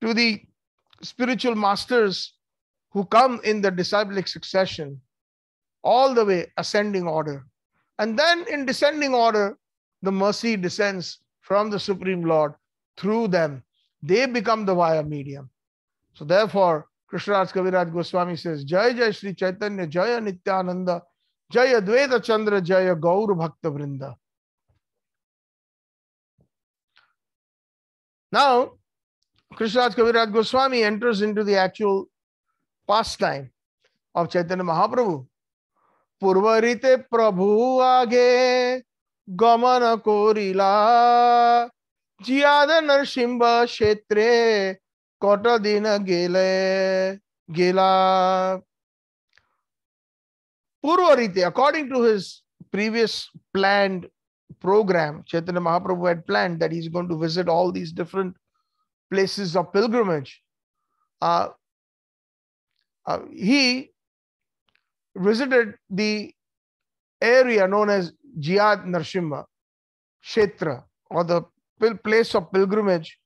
Speaker 1: to the spiritual masters who come in the disciplic succession, all the way ascending order. And then in descending order, the mercy descends from the Supreme Lord through them. They become the via medium. So therefore, Krishnaraj Kaviraj Goswami says, Jai Jai Sri Chaitanya, Jaya Nityananda, जय द्वेद चंद्र, जय गौर भक्त वृंद। Now Krishnaraj Kaviraj Goswami enters into the actual pastime of Chaitanya Mahaprabhu पूर्व रीते प्रभु आगे गमन कोरिला जियाद नरसिंह क्षेत्रे कट दिन गेले गेला Purvarite, according to his previous planned program, Chaitanya Mahaprabhu had planned that he's going to visit all these different places of pilgrimage. Uh, uh, he visited the area known as Jiyad Narsimha Kshetra, or the place of pilgrimage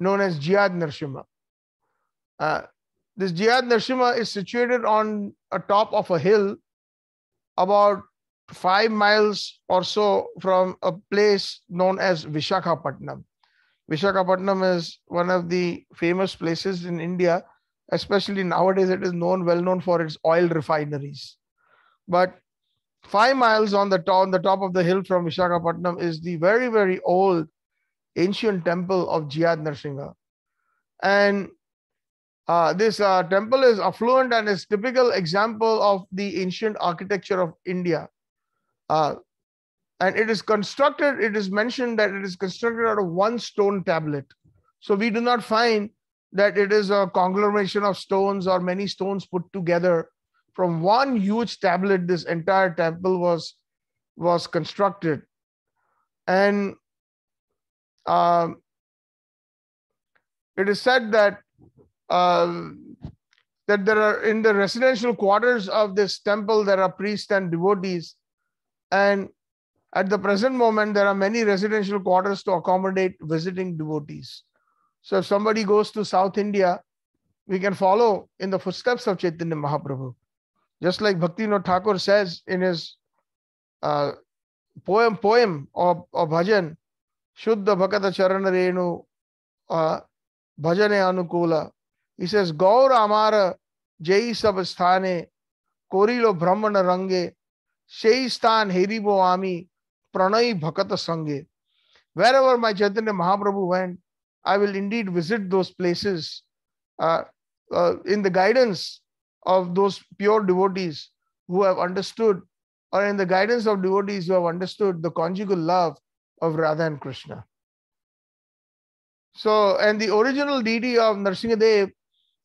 Speaker 1: known as Jiyad Narsimha. Uh, this Jiyad Narsimha is situated on a top of a hill about five miles or so from a place known as Vishakhapatnam. Vishakhapatnam is one of the famous places in India, especially nowadays it is known well known for its oil refineries. But five miles on the top, on the top of the hill from Vishakhapatnam is the very, very old ancient temple of Jiyad Narsingha. And uh, this uh, temple is affluent and is typical example of the ancient architecture of India. Uh, and it is constructed, it is mentioned that it is constructed out of one stone tablet. So we do not find that it is a conglomeration of stones or many stones put together. From one huge tablet, this entire temple was, was constructed. And um, it is said that that there are in the residential quarters of this temple there are priests and devotees and at the present moment there are many residential quarters to accommodate visiting devotees so if somebody goes to south india we can follow in the footsteps of chaitanya mahaprabhu just like bhaktivinoda thakur says in his uh, poem poem or, or bhajan Shuddha Bhakata Charana Renu uh, Bhajane Anukula. He says, Gaur Amara Jai Sab Sthane Korilo Brahmana Range Shei Sthan Heribo Ami Pranay Bhakata Sange. Wherever my Chaitanya Mahaprabhu went, I will indeed visit those places uh, uh, in the guidance of those pure devotees who have understood, or in the guidance of devotees who have understood the conjugal love of Radha and Krishna. So, and the original deity of Narsingadev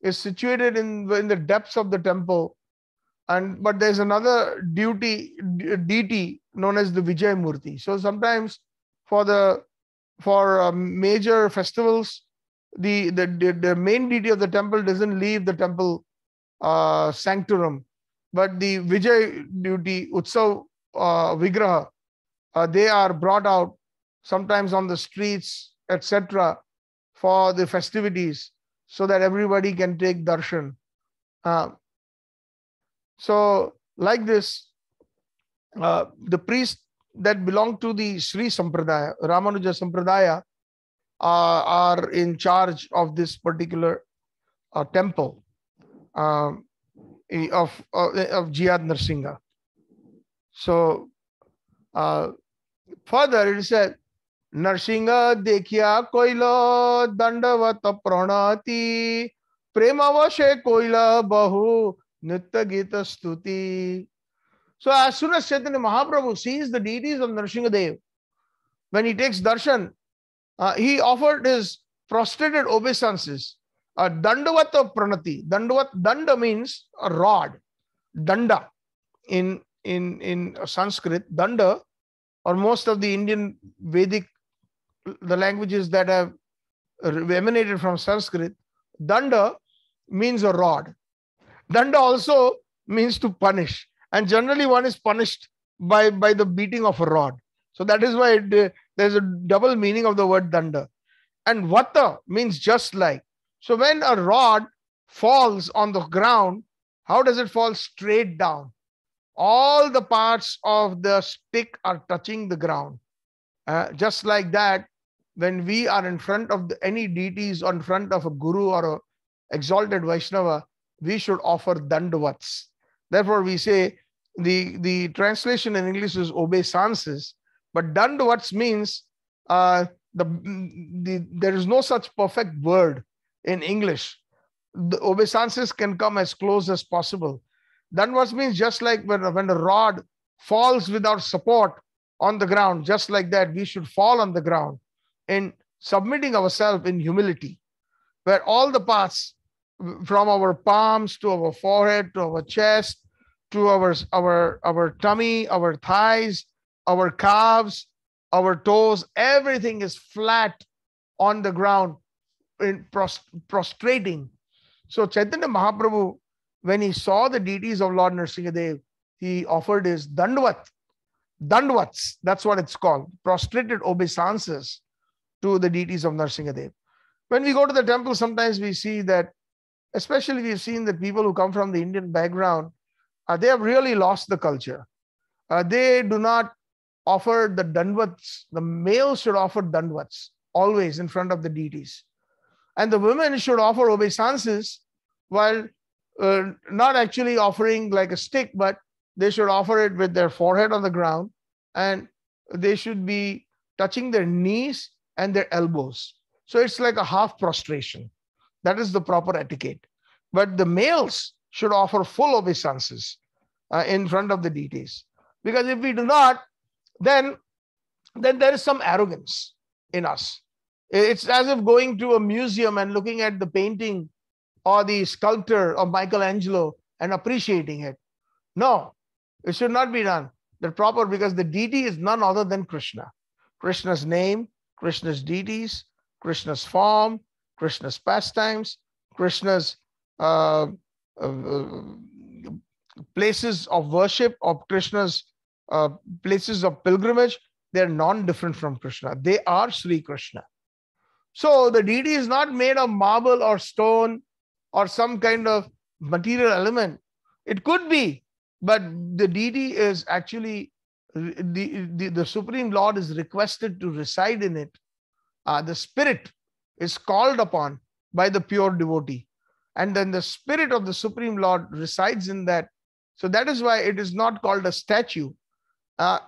Speaker 1: is situated in, in the depths of the temple. And but there's another duty deity known as the Vijay Murti. So sometimes for the for uh, major festivals, the, the the main deity of the temple doesn't leave the temple uh, sanctuary, but the Vijay duty Utsav uh, Vigraha, uh, they are brought out sometimes on the streets, etc., for the festivities so that everybody can take darshan. Uh, so, like this, uh, the priests that belong to the Sri Sampradaya, Ramanuja Sampradaya, uh, are in charge of this particular uh, temple um, of, of Jiyad Narsingha. So, uh, further, it said, Narasimha देखिया coil दंडवत प्रणति। प्रेम अवशे कोयला बहु नृत्य गीत स्तुति। So as Chaitanya Mahaprabhu sees the deities of Narasimha Deva when he takes darshan he offered his prostrated obeisances dandavat pranati dandavat danda means rod danda in in in Sanskrit danda or most of the Indian Vedic the languages that have emanated from Sanskrit, danda means a rod. Danda also means to punish. And generally, one is punished by, by the beating of a rod. So that is why it, there's a double meaning of the word danda. And vata means just like. So when a rod falls on the ground, how does it fall straight down? All the parts of the stick are touching the ground. Uh, just like that, when we are in front of any deities, or in front of a guru or a exalted Vaishnava, we should offer dandavats. Therefore, we say the, the translation in English is obeisances, but dandavats means uh, the, the, there is no such perfect word in English. The obeisances can come as close as possible. Dandavats means just like when, when a rod falls without support on the ground, just like that, we should fall on the ground in submitting ourselves in humility, where all the parts from our palms to our forehead to our chest to our, our, our tummy, our thighs, our calves, our toes, everything is flat on the ground in prostrating. So Chaitanya Mahaprabhu, when he saw the deities of Lord Nrsingadev, he offered his Dandvat, Dandvats, that's what it's called, prostrated obeisances to the deities of Nrsingadev. When we go to the temple, sometimes we see that, especially we've seen that people who come from the Indian background, uh, they have really lost the culture. Uh, they do not offer the Dandvats, the males should offer Dandvats always in front of the deities. And the women should offer obeisances while uh, not actually offering like a stick, but they should offer it with their forehead on the ground and they should be touching their knees and their elbows. So it's like a half prostration. That is the proper etiquette. But the males should offer full obeisances uh, in front of the deities. Because if we do not, then, then there is some arrogance in us. It's as if going to a museum and looking at the painting or the sculpture of Michelangelo and appreciating it. No, it should not be done. The proper because the deity is none other than Krishna. Krishna's name, Krishna's deities, Krishna's form, Krishna's pastimes, Krishna's uh, uh, places of worship, of Krishna's uh, places of pilgrimage, they're non-different from Krishna. They are Sri Krishna. So the deity is not made of marble or stone or some kind of material element. It could be, but the deity is actually the, the, the Supreme Lord is requested to reside in it. Uh, the spirit is called upon by the pure devotee. And then the spirit of the Supreme Lord resides in that. So that is why it is not called a statue. Uh,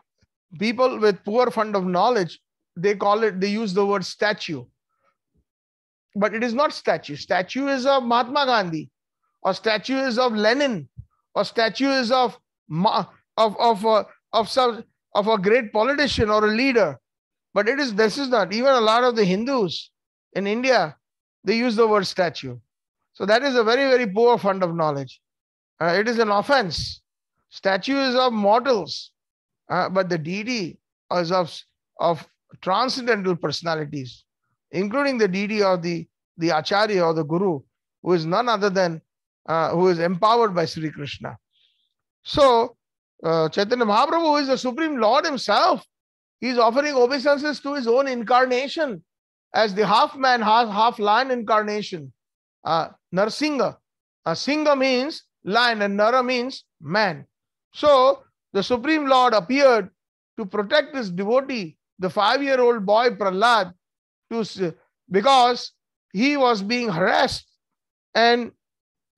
Speaker 1: people with poor fund of knowledge, they call it, they use the word statue but it is not statue. Statue is of Mahatma Gandhi, or statue is of Lenin, or statue is of of of uh, of some of a great politician or a leader. But it is this is not even a lot of the Hindus in India. They use the word statue. So that is a very very poor fund of knowledge. Uh, it is an offense. Statue is of mortals, uh, but the deity is of of transcendental personalities including the deity of the, the Acharya or the Guru, who is none other than uh, who is empowered by Sri Krishna. So, uh, Chaitanya Mahaprabhu, who is the Supreme Lord himself, he is offering obeisances to his own incarnation as the half man, half, half lion incarnation. Uh, Narsingha. Uh, Singha means lion and Nara means man. So, the Supreme Lord appeared to protect his devotee, the five year old boy Prahlad, to because he was being harassed and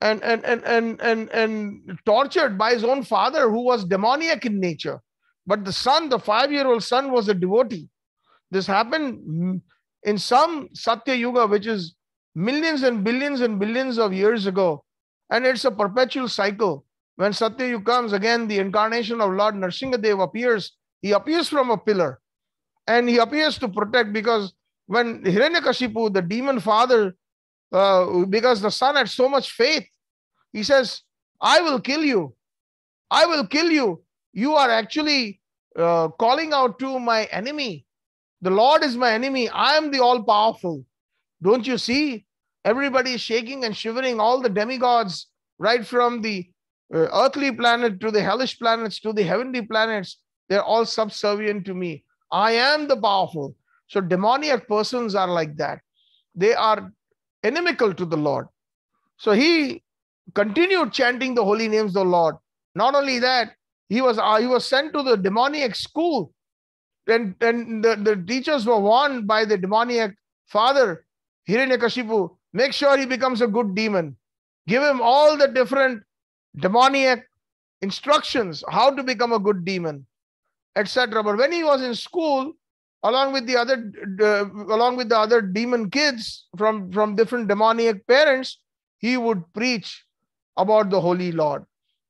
Speaker 1: and and and and and, and tortured by his own father who was demoniac in nature. But the son the 5 year old son was a devotee. This happened in some satya yuga which is millions and billions and billions of years ago. And it's a perpetual cycle. When satya yuga comes again the incarnation of lord Nrsingadev appears. He appears from a pillar. And he appears to protect because when Hiranyakashipu, the demon father, uh, because the son had so much faith, he says, I will kill you. I will kill you. You are actually uh, calling out to my enemy. The Lord is my enemy. I am the all powerful. Don't you see? Everybody is shaking and shivering. All the demigods, right from the uh, earthly planet to the hellish planets to the heavenly planets, they're all subservient to me. I am the powerful. So demoniac persons are like that. They are inimical to the Lord. So he continued chanting the holy names of the Lord. Not only that, he was uh, he was sent to the demoniac school. And, and the, the teachers were warned by the demoniac father, Hiranyakashipu, make sure he becomes a good demon. Give him all the different demoniac instructions how to become a good demon, etc. But when he was in school, along with the other uh, along with the other demon kids from from different demoniac parents he would preach about the holy lord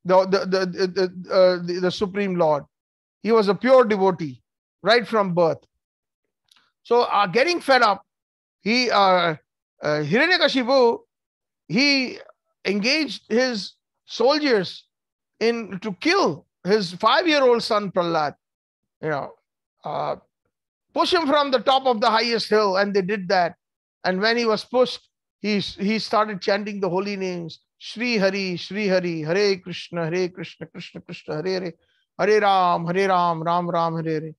Speaker 1: the the the the, uh, the, the supreme lord he was a pure devotee right from birth so uh, getting fed up he uh, uh, Hiranyakashipu, he engaged his soldiers in to kill his five-year-old son Prahlad. You know, uh, push him from the top of the highest hill, and they did that. And when he was pushed, he he started chanting the holy names: Shri Hari, Shri Hari, Hare Krishna, Hare Krishna, Krishna Krishna, Hare Hare, Hare Ram, Hare Ram, Ram Ram, Hare Hare,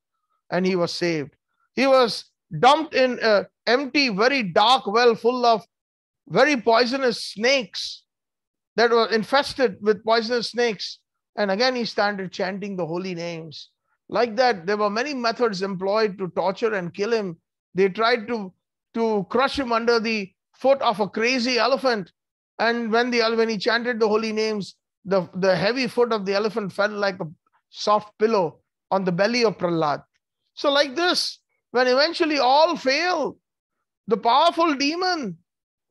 Speaker 1: and he was saved. He was dumped in an empty, very dark well full of very poisonous snakes that were infested with poisonous snakes. And again, he started chanting the holy names. Like that, there were many methods employed to torture and kill him. They tried to, to crush him under the foot of a crazy elephant. And when, the, when he chanted the holy names, the, the heavy foot of the elephant fell like a soft pillow on the belly of Prahlad. So, like this, when eventually all failed, the powerful demon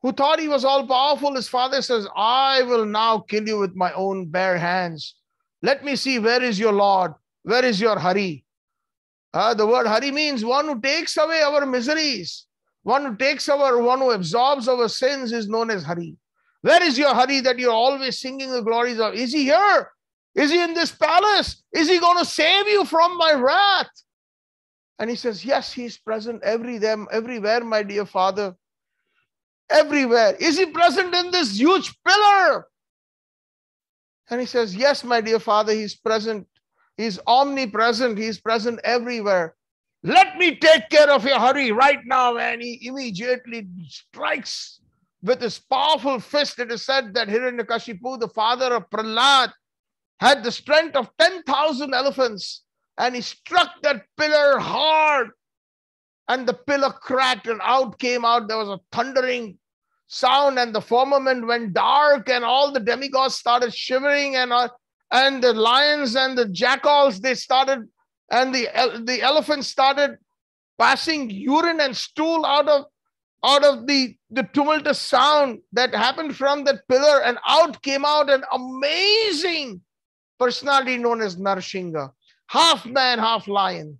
Speaker 1: who thought he was all powerful, his father says, I will now kill you with my own bare hands. Let me see, where is your Lord? Where is your Hari? Uh, the word Hari means one who takes away our miseries, one who takes our, one who absorbs our sins is known as Hari. Where is your Hari that you're always singing the glories of? Is he here? Is he in this palace? Is he going to save you from my wrath? And he says, Yes, he's present every them, everywhere, my dear father. Everywhere. Is he present in this huge pillar? And he says, Yes, my dear father, he's present. He's omnipresent. He's present everywhere. Let me take care of your Hari right now. And he immediately strikes with his powerful fist. It is said that Hiranyakashipu, the father of Prahlad, had the strength of 10,000 elephants and he struck that pillar hard and the pillar cracked and out came out there was a thundering sound and the firmament went dark and all the demigods started shivering and uh, and the lions and the jackals they started and the the elephants started passing urine and stool out of out of the the tumultuous sound that happened from that pillar and out came out an amazing personality known as Narsingha half man, half lion.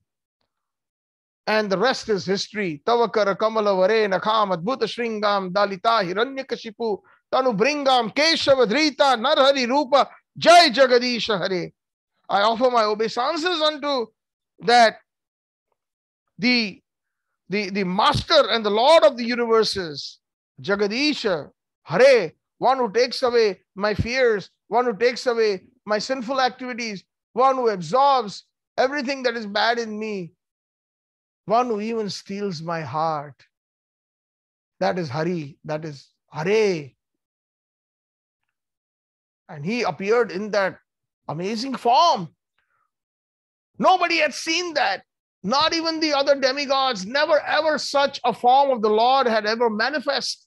Speaker 1: And the rest is history. Tavakara Kamala Vare Nakham Adbhuta Shringam Dalita Hiranyakashipu Tanu Bringam Keshava Dhrita Narhari Rupa Jai Jagadish Hare. I offer my obeisances unto that the, the, the master and the Lord of the universes, Jagadisha, Hare, one who takes away my fears, one who takes away my sinful activities, one who absorbs everything that is bad in me, one who even steals my heart. That is Hari, that is Hare. And he appeared in that amazing form. Nobody had seen that. Not even the other demigods. Never ever such a form of the Lord had ever manifest.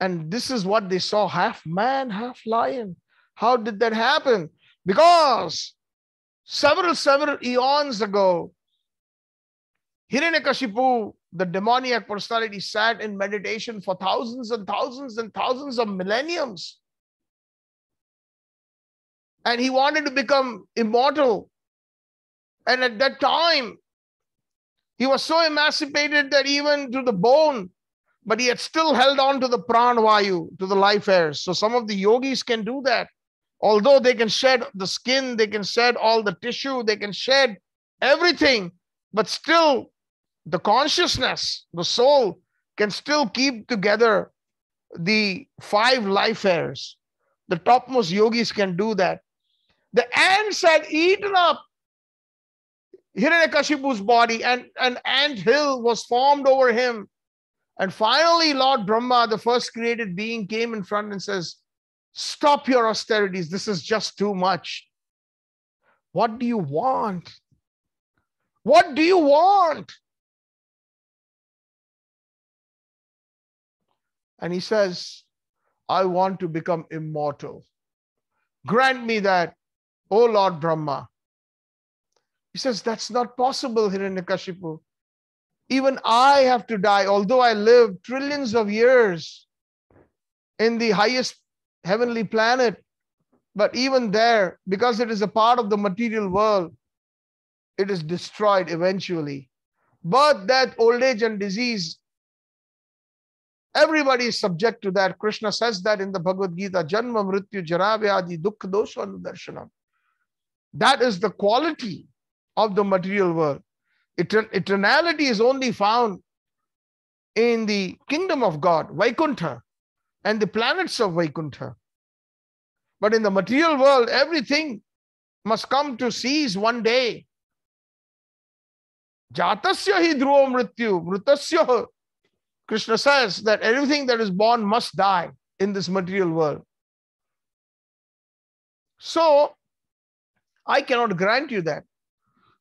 Speaker 1: And this is what they saw half man, half lion. How did that happen? Because several, several eons ago, Hiranyakashipu, the demoniac personality, sat in meditation for thousands and thousands and thousands of millenniums. And he wanted to become immortal. And at that time, he was so emancipated that even to the bone, but he had still held on to the pranavayu, to the life airs. So some of the yogis can do that although they can shed the skin, they can shed all the tissue, they can shed everything, but still the consciousness, the soul can still keep together the five life airs. The topmost yogis can do that. Ants had eaten up Hiranyakashipu's body, and an ant hill was formed over him. And finally, Lord Brahma, the first created being, came in front and says, Stop your austerities. This is just too much. What do you want? What do you want? And he says, I want to become immortal. Grant me that, O Lord Brahma. He says, That's not possible, Hiranyakashipu. even I have to die, although I live trillions of years in the highest heavenly planet. But even there, because it is a part of the material world, it is destroyed eventually. Birth, death, old age, and disease. Everybody is subject to that. Krishna says that in the Bhagavad Gita, Janma Mrityu Jaravyadi Dukkha Dosha Anudarshanam. That is the quality of the material world. Etern- eternality is only found in the kingdom of God, Vaikuntha, and the planets of Vaikuntha. But in the material world, everything must come to cease one day. Jatasya hi dhruva mrityu. Krishna says that everything that is born must die in this material world. So, I cannot grant you that.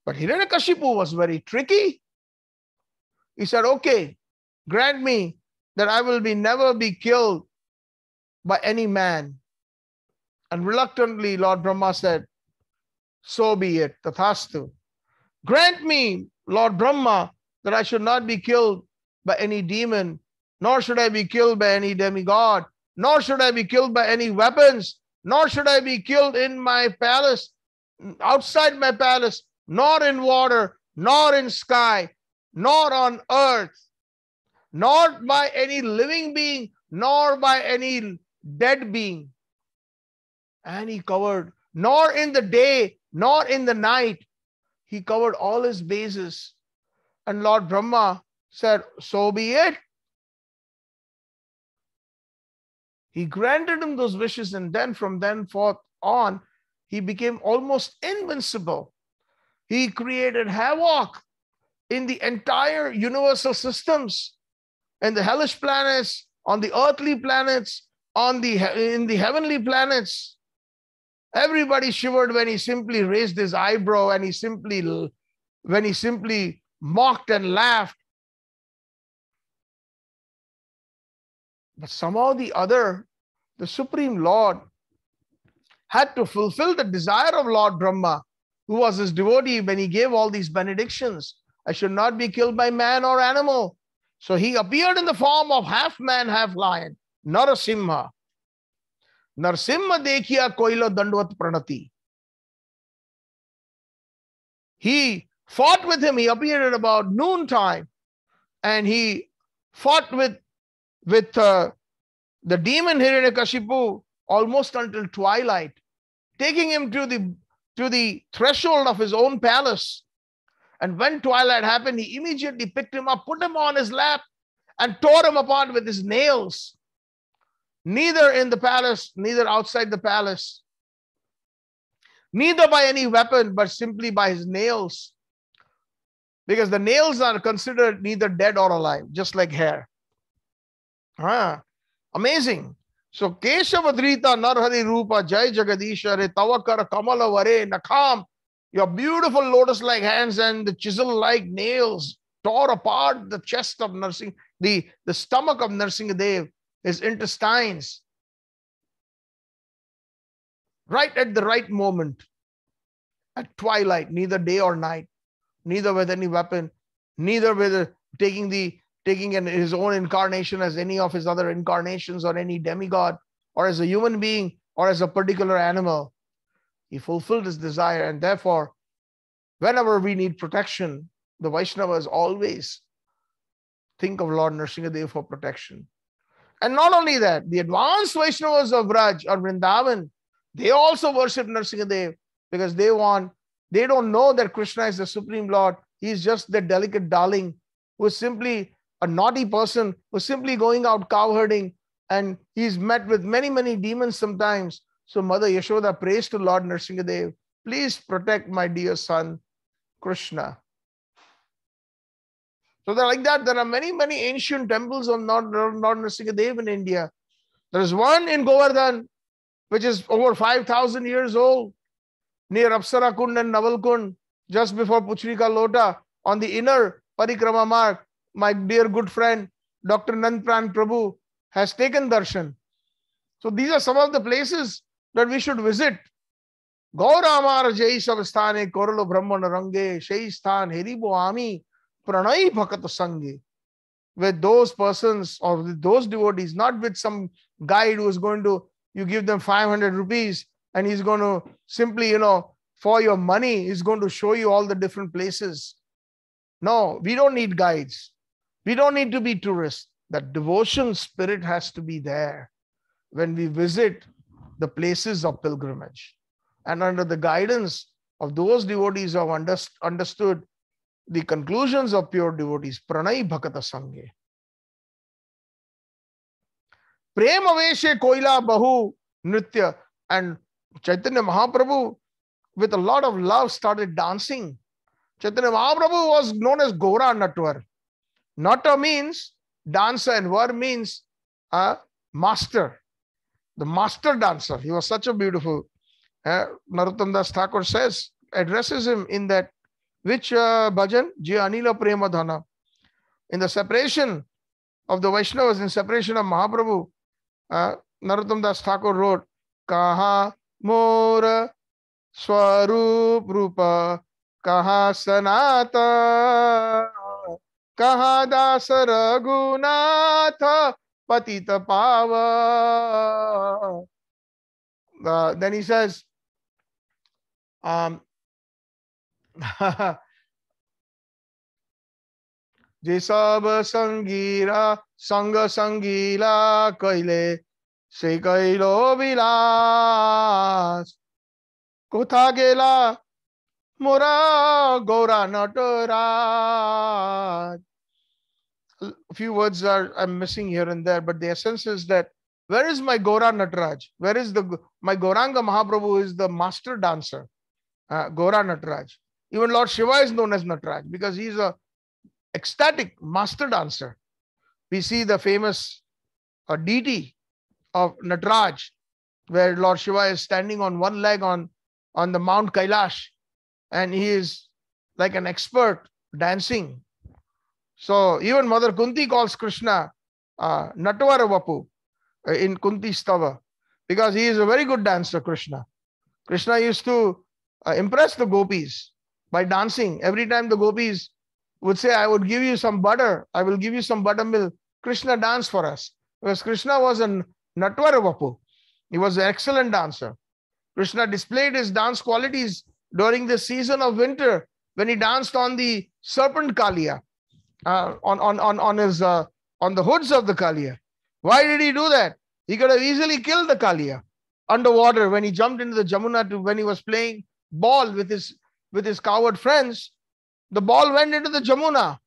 Speaker 1: But Hiranyakashipu was very tricky. He said, okay, grant me that I will be never be killed by any man. And reluctantly, Lord Brahma said, so be it, tathastu. Grant me, Lord Brahma, that I should not be killed by any demon, nor should I be killed by any demigod, nor should I be killed by any weapons, nor should I be killed in my palace, outside my palace, nor in water, nor in sky, nor on earth, nor by any living being, nor by any dead being. And he covered, nor in the day, nor in the night. He covered all his bases. And Lord Brahma said, So be it. He granted him those wishes, and then from then forth on, he became almost invincible. He created havoc in the entire universal systems, in the hellish planets, on the earthly planets, on the in the heavenly planets. Everybody shivered when he simply raised his eyebrow and he simply when he simply mocked and laughed. But somehow the other, the Supreme Lord, had to fulfill the desire of Lord Brahma who was his devotee when he gave all these benedictions. I should not be killed by man or animal. So he appeared in the form of half man, half lion, Narasimha. Narasimha dekhiya koila dandvat pranati. He fought with him. He appeared at about noontime and he fought with, with uh, the demon Hiranyakashipu almost until twilight, taking him to the to the threshold of his own palace. And when twilight happened, he immediately picked him up, put him on his lap, and tore him apart with his nails. Neither in the palace, neither outside the palace, neither by any weapon, but simply by his nails. Because the nails are considered neither dead or alive, just like hair. Ah, amazing. So Keshavadrita Narhari Rupa Jai Jagadisha Re Tavakar Kamala Vare Nakam. Your beautiful lotus-like hands and the chisel-like nails tore apart the chest of Narsing, the, the stomach of Narsingadev, his intestines. Right at the right moment, at twilight, neither day or night, neither with any weapon, neither with taking the taking in his own incarnation as any of his other incarnations or any demigod or as a human being or as a particular animal. He fulfilled his desire, and therefore, whenever we need protection, the Vaishnavas always think of Lord Nrsingadev for protection. And not only that, the advanced Vaishnavas of Vraj or Vrindavan, they also worship Nrsingadev because they want, they don't know that Krishna is the Supreme Lord. He's just the delicate darling who is simply a naughty person who's simply going out cow herding and he's met with many, many demons sometimes. So Mother Yashoda prays to Lord Nrsingadev, please protect my dear son, Krishna. So they're like that. There are many, many ancient temples of Lord, Nrsingadev in India. There is one in Govardhan, which is over 5,000 years old, near Apsara Kund and Naval Kund, just before Puchrika Lota, on the inner Parikrama mark my dear good friend Dr. Nandpran Prabhu has taken darshan. So these are some of the places that we should visit. Gauramar Jai Savasthane Korolo Brahman Range Shai Sthan Heribo Ami Pranay Bhakat with those persons or with those devotees, not with some guide who is going to, you give them 500 rupees and he's going to simply, you know, for your money, he's going to show you all the different places. No, we don't need guides. We don't need to be tourists. That devotion spirit has to be there when we visit the places of pilgrimage. And under the guidance of those devotees who have understood the conclusions of pure devotees, Pranay Bhakata Sanghe. Prem Koila Bahu Nritya and Chaitanya Mahaprabhu, with a lot of love, started dancing. Chaitanya Mahaprabhu was known as Gora Natwar. Nata means dancer and Var means a master, the master dancer. He was such a beautiful. Uh, Narottam Das Thakur says, addresses him in that which uh, bhajan? Je Anila Premadhana. In the separation of the Vaishnavas, in separation of Mahaprabhu, uh, Narottam Das Thakur wrote, Kaha Mora Swarup Rupa Kaha Sanata कहा दास रघुनाथ पतित पाव। Uh, then जे सब संगीरा संग संगीला कैले से कहलो विलास कोथा गेला मोरा गौरा नटराज a few words are I'm missing here and there, but the essence is that where is my Gora Nataraj? Where is the my Goranga Mahaprabhu is the master dancer, uh, Gora Nataraj. Even Lord Shiva is known as Nataraj because he's a ecstatic master dancer. We see the famous uh, deity of Nataraj, where Lord Shiva is standing on one leg on, on the Mount Kailash, and he is like an expert dancing. So even Mother Kunti calls Krishna uh, in Kunti Stava because he is a very good dancer, Krishna. Krishna used to uh, impress the gopis by dancing. Every time the gopis would say, I would give you some butter, I will give you some buttermilk, Krishna danced for us. Because Krishna was a Natvara Vapu. He was an excellent dancer. Krishna displayed his dance qualities during the season of winter when he danced on the serpent Kalia, uh, on, on, on, on, his, uh, on the hoods of the Kalia. Why did he do that? He could have easily killed the Kalia underwater when he jumped into the Jamuna to when he was playing ball with his with his coward friends, the ball went into the Jamuna,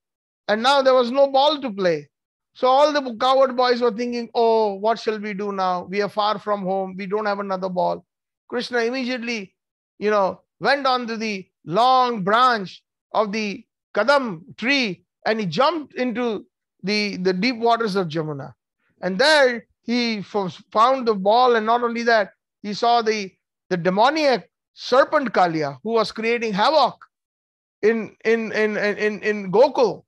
Speaker 1: and now there was no ball to play. So all the coward boys were thinking, oh, what shall we do now? We are far from home. We don't have another ball. Krishna immediately, you know, went onto the long branch of the Kadam tree and he jumped into the, the deep waters of Jamuna. And there he found the ball. And not only that, he saw the, the demoniac serpent Kalia who was creating havoc in in in in in Gokul.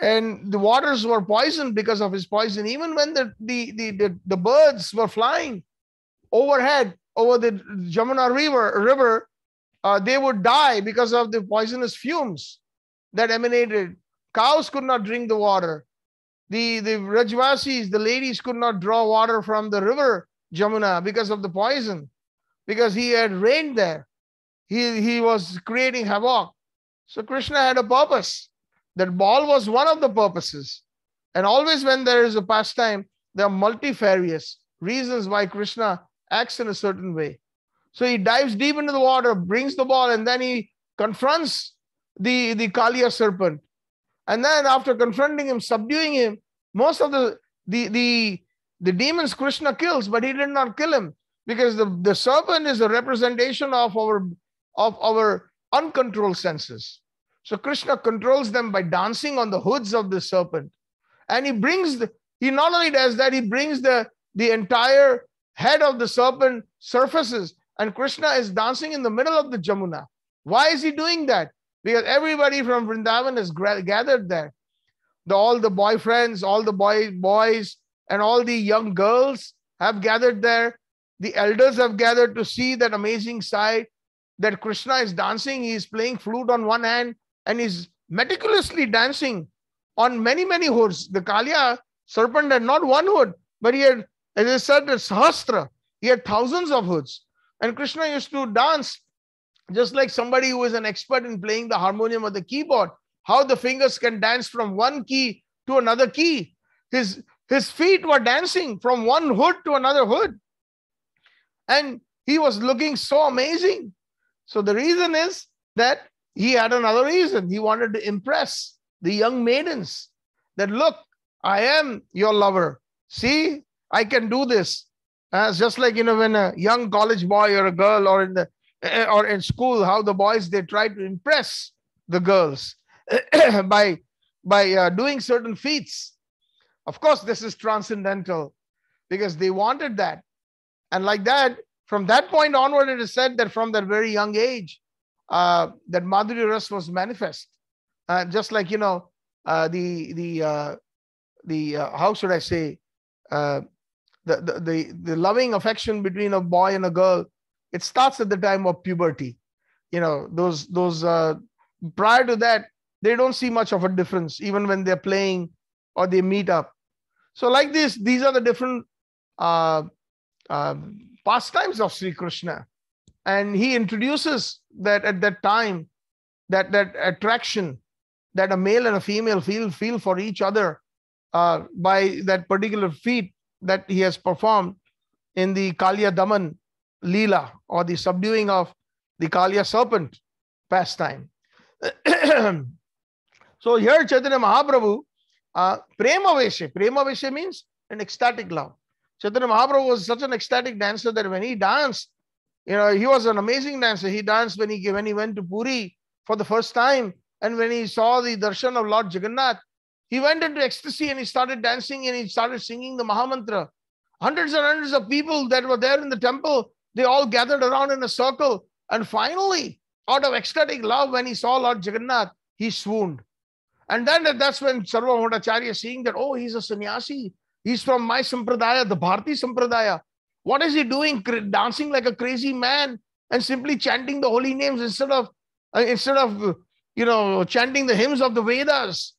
Speaker 1: And the waters were poisoned because of his poison. Even when the the the, the, the birds were flying overhead over the Jamuna River river, uh, they would die because of the poisonous fumes that emanated. Cows could not drink the water. The the Vrajvasis, the ladies, could not draw water from the river Jamuna because of the poison because he had reigned there. He, he was creating havoc. So Krishna had a purpose. That ball was one of the purposes. And always when there is a pastime, there are multifarious reasons why Krishna acts in a certain way. So he dives deep into the water, brings the ball, and then he confronts the, the Kaliya serpent. And then after confronting him, subduing him, most of the, the, the, the demons Krishna kills, but he did not kill him because the, the serpent is a representation of our of our uncontrolled senses. So krishna controls them by dancing on the hoods of the serpent. And he brings the, he not only does that he brings the the entire head of the serpent surfaces. And krishna is dancing in the middle of the jamuna. Why is he doing that because everybody from vrindavan is gathered there the, all the boyfriends all the boy boys and all the young girls have gathered there the elders have gathered to see that amazing sight that Krishna is dancing. He is playing flute on one hand and is meticulously dancing on many, many hoods. The Kalia serpent had not one hood, but he had, as I said, the Sahasra. He had thousands of hoods. And Krishna used to dance just like somebody who is an expert in playing the harmonium or the keyboard, how the fingers can dance from one key to another key. His, his feet were dancing from one hood to another hood. And he was looking so amazing. So the reason is that he had another reason. He wanted to impress the young maidens that look, I am your lover. See, I can do this. Uh, just like you know, when a young college boy or a girl or in the or in school, how the boys they try to impress the girls by by uh, doing certain feats. Of course, this is transcendental because they wanted that, and like that, from that point onward, it is said that from that very young age, uh, that Madhuri Ras was manifest. Uh, just like you know, uh, the the uh, the uh, how should I say, the, the the the loving affection between a boy and a girl, it starts at the time of puberty. You know, those those prior to that, they don't see much of a difference, even when they're playing or they meet up. So, like this, these are the different uh, uh, pastimes of Sri Krishna and he introduces that at that time that that attraction that a male and a female feel feel for each other uh, by that particular feat that he has performed in the Kalya Daman Leela or the subduing of the Kalya serpent pastime. so here Chaitanya Mahaprabhu, uh, Prema Veshe, Prema Veshe means an ecstatic love. Chaitanya Mahaprabhu was such an ecstatic dancer that when he danced, you know, he was an amazing dancer. He danced when he when he went to Puri for the first time, and when he saw the darshan of Lord Jagannath, he went into ecstasy and he started dancing and he started singing the Mahamantra. Hundreds and hundreds of people that were there in the temple, they all gathered around in a circle. And finally, out of ecstatic love, when he saw Lord Jagannath, he swooned. And then that's when Sarvabhaumacharya seeing that, oh, he's a sannyasi. He's from my sampradaya, the Bharti sampradaya. What is he doing? Dancing like a crazy man and simply chanting the holy names instead of uh, instead of you know chanting the hymns of the Vedas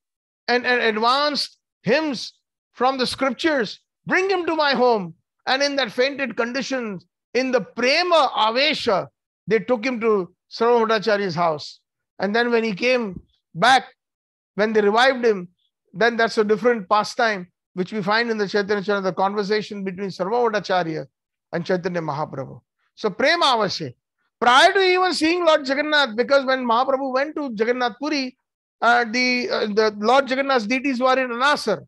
Speaker 1: and, and advanced hymns from the scriptures. Bring him to my home. And in that fainted condition, in the prema avesha, they took him to Sarvabhaumacharya's house. And then when he came back, when they revived him, then that's a different pastime which we find in the Chaitanya Charitamrita, the conversation between Sarvabhaumacharya and Chaitanya Mahaprabhu. So Prema Avashe. Prior to even seeing Lord Jagannath, because when Mahaprabhu went to Jagannath Puri, uh, the, uh, the Lord Jagannath's deities were in Anasar.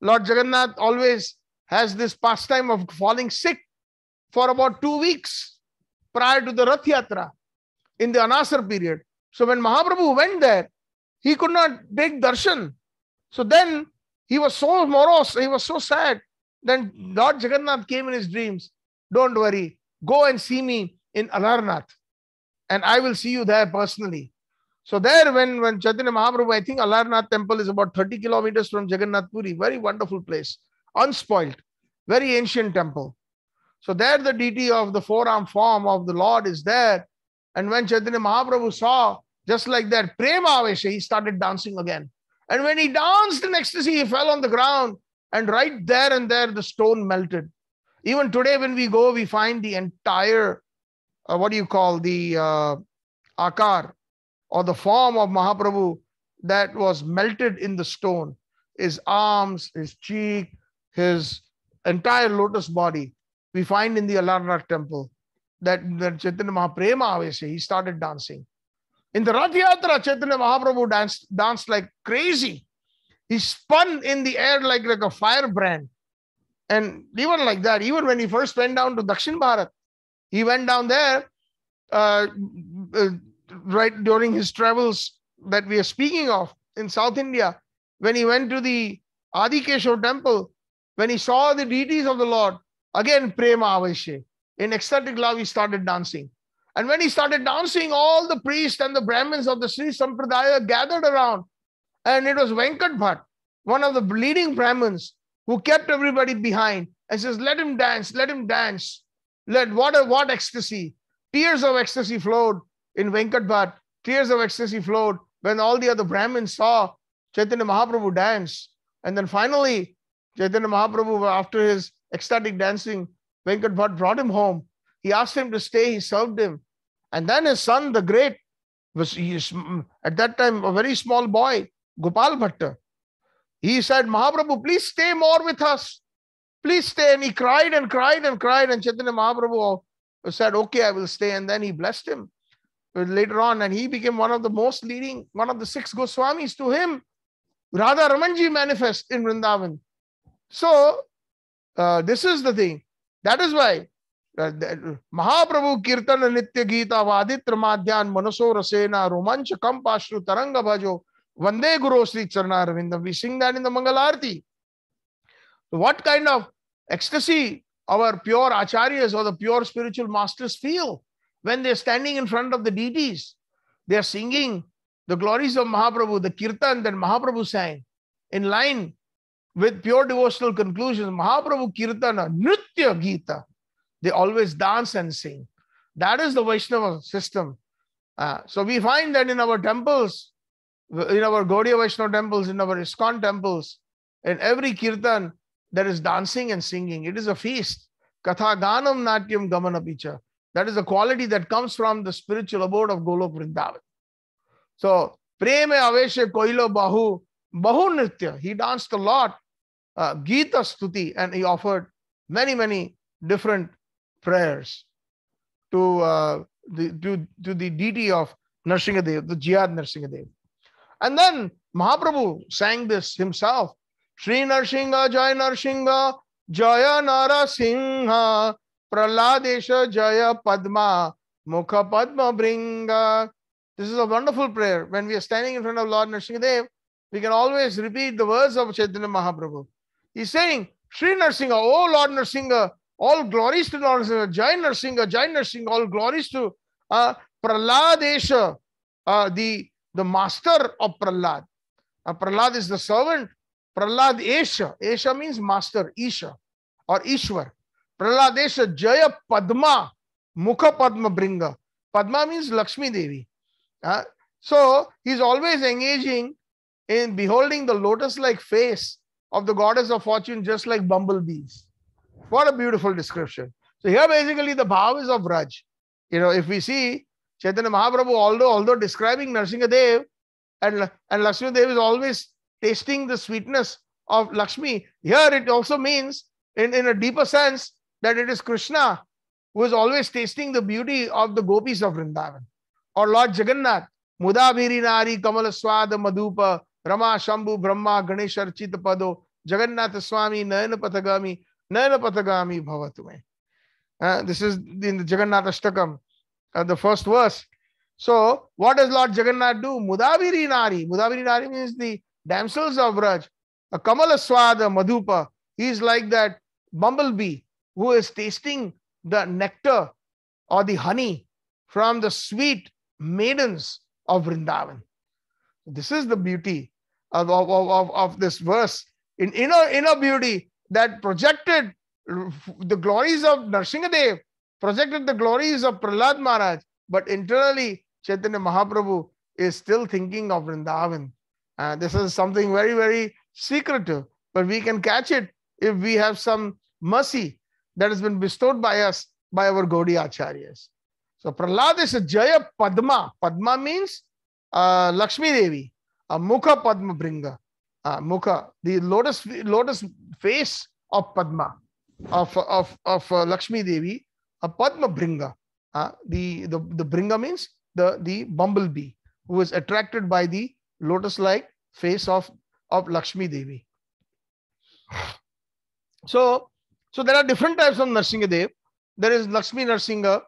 Speaker 1: Lord Jagannath always has this pastime of falling sick for about two weeks prior to the Rath Yatra in the Anasar period. So when Mahaprabhu went there, he could not take darshan. So then he was so morose, he was so sad. Then Lord Jagannath came in his dreams. Don't worry, go and see me in Alarnath, and I will see you there personally. So there, when, when Chaitanya Mahaprabhu, I think Alarnath temple is about 30 kilometers from Jagannath Puri, very wonderful place, unspoiled, very ancient temple. So there the deity of the four-arm form of the Lord is there. And when Chaitanya Mahaprabhu saw, just like that, Premavesha, he started dancing again. And when he danced in ecstasy, he fell on the ground. And right there and there, the stone melted. Even today, when we go, we find the entire, uh, what do you call, the uh, akar or the form of Mahaprabhu that was melted in the stone. His arms, his cheek, his entire lotus body. We find in the Alarnath temple that, Chaitanya Mahaprema, obviously, he started dancing. In the Rath Yatra, Chaitanya Mahaprabhu danced, danced like crazy. He spun in the air like, like a firebrand. And even like that, even when he first went down to Dakshin Bharat, he went down there uh, uh, right during his travels that we are speaking of in South India. When he went to the Adikeshav temple, when he saw the deities of the Lord, again Prema Avashe. In ecstatic love, he started dancing. And when he started dancing, all the priests and the Brahmins of the Sri Sampradaya gathered around. And it was Venkat Bhatt, one of the leading Brahmins, who kept everybody behind and says, Let him dance, let him dance. Let what, a, what ecstasy. Tears of ecstasy flowed in Venkat Bhatt. Tears of ecstasy flowed when all the other Brahmins saw Chaitanya Mahaprabhu dance. And then finally, Chaitanya Mahaprabhu, after his ecstatic dancing, Venkat Bhatt brought him home. He asked him to stay, he served him. And then his son, the great, was he mm, at that time a very small boy, Gopal Bhatta. He said, Mahaprabhu, please stay more with us. Please stay. And he cried and cried and cried. And Chaitanya Mahaprabhu said, Okay, I will stay. And then he blessed him later on. And he became one of the most leading, one of the six Goswamis to him. Radha Ramanji manifest in Vrindavan. So, this is the thing that is why Mahaprabhu kirtan नित्य गीता वादि त्रमाध्यान मनसो रसेना रोमांच कम पाश्रु तरंग भजो वंदे गुरु श्री चरण Arvind we sing that in the Mangala arati what kind of ecstasy our pure acharya pure spiritual masters feel when they are standing in front of the deities? They are singing the glories of mahaprabhu, the kirtan that mahaprabhu sang in with pure devotional conclusions mahaprabhu kirtana nritya gita they always dance and sing. That is the Vaishnava system. Uh, so we find that in our temples, in our Gaudiya Vaishnava temples, in our ISKCON temples, in every kirtan, there is dancing and singing. It is a feast. Katha Ganam Natyam Gamanapicha. That is the quality that comes from the spiritual abode of Golok Vrindavan. So, Preme Aveshe Koilo Bahu, Bahu Nritya. He danced a lot, uh, Gita Stuti, and he offered many, many different prayers to, uh, the, to, to the deity of Narsingadev, the Jiyad Narsingadev. And then Mahaprabhu sang this himself. Sri Narsingha, Jai Narsingha, Jaya Narasingha, Praladesha Jaya Padma, Mukha Padma Bringa. This is a wonderful prayer. When we are standing in front of Lord Narsingadev, we can always repeat the words of Chaitanya Mahaprabhu. He's saying, Sri Narsingha, oh Lord Narsingha, all glories to Lord Narasimha. Jai Narsinga, Jai Narsinga, all glories to uh, Praladesha, uh, the, the master of Pralad. Uh, Pralad is the servant. Pralad Esha. Esha means master, Isha or Ishwar. Praladesha Jaya Padma, Mukha Padma Bringa. Padma means Lakshmi Devi. Uh, so he's always engaging in beholding the lotus like face of the goddess of fortune, just like bumblebees. What a beautiful description. So here basically the bhav is of Vraj. You know, if we see Chaitanya Mahaprabhu, although although describing Narsingadev and, and Lakshmi Dev is always tasting the sweetness of Lakshmi, here it also means in, in a deeper sense that it is Krishna who is always tasting the beauty of the gopis of Vrindavan. Or Lord Jagannath, Mudabhiri Nari Kamala रमा शंभु ब्रह्मा गणेश अर्चित पदो जगन्नाथ स्वामी नयन पथगामी नयन पथगामी भवत में this is in Jagannath Ashtakam the first verse so what does Lord Jagannath do मुदावीरी नारी मुदावीरी नारी means the damsels of Braj कमल स्वाद मधुप he is like that bumble bee who is tasting the nectar और the honey from the sweet maidens of Vrindavan this is the beauty of, of, of, of this verse. In inner, inner beauty, that projected the glories of Narsingadev, projected the glories of Prahlad Maharaj, but internally Chaitanya Mahaprabhu is still thinking of Vrindavan. Uh, this is something very, very secretive, but we can catch it if we have some mercy that has been bestowed by us by our Gaudiya Acharyas. So Prahlad is a Jaya Padma. Padma means uh, Lakshmi Devi, a Mukha Padma Bringa uh, Mukha, the lotus lotus face of Padma, of of of uh, Lakshmi Devi, a Padma Bringa. Uh, the, the the Bringa means the the bumblebee who is attracted by the lotus-like face of of Lakshmi Devi. So so there are different types of Narsinga Dev. There is Lakshmi Narsinga,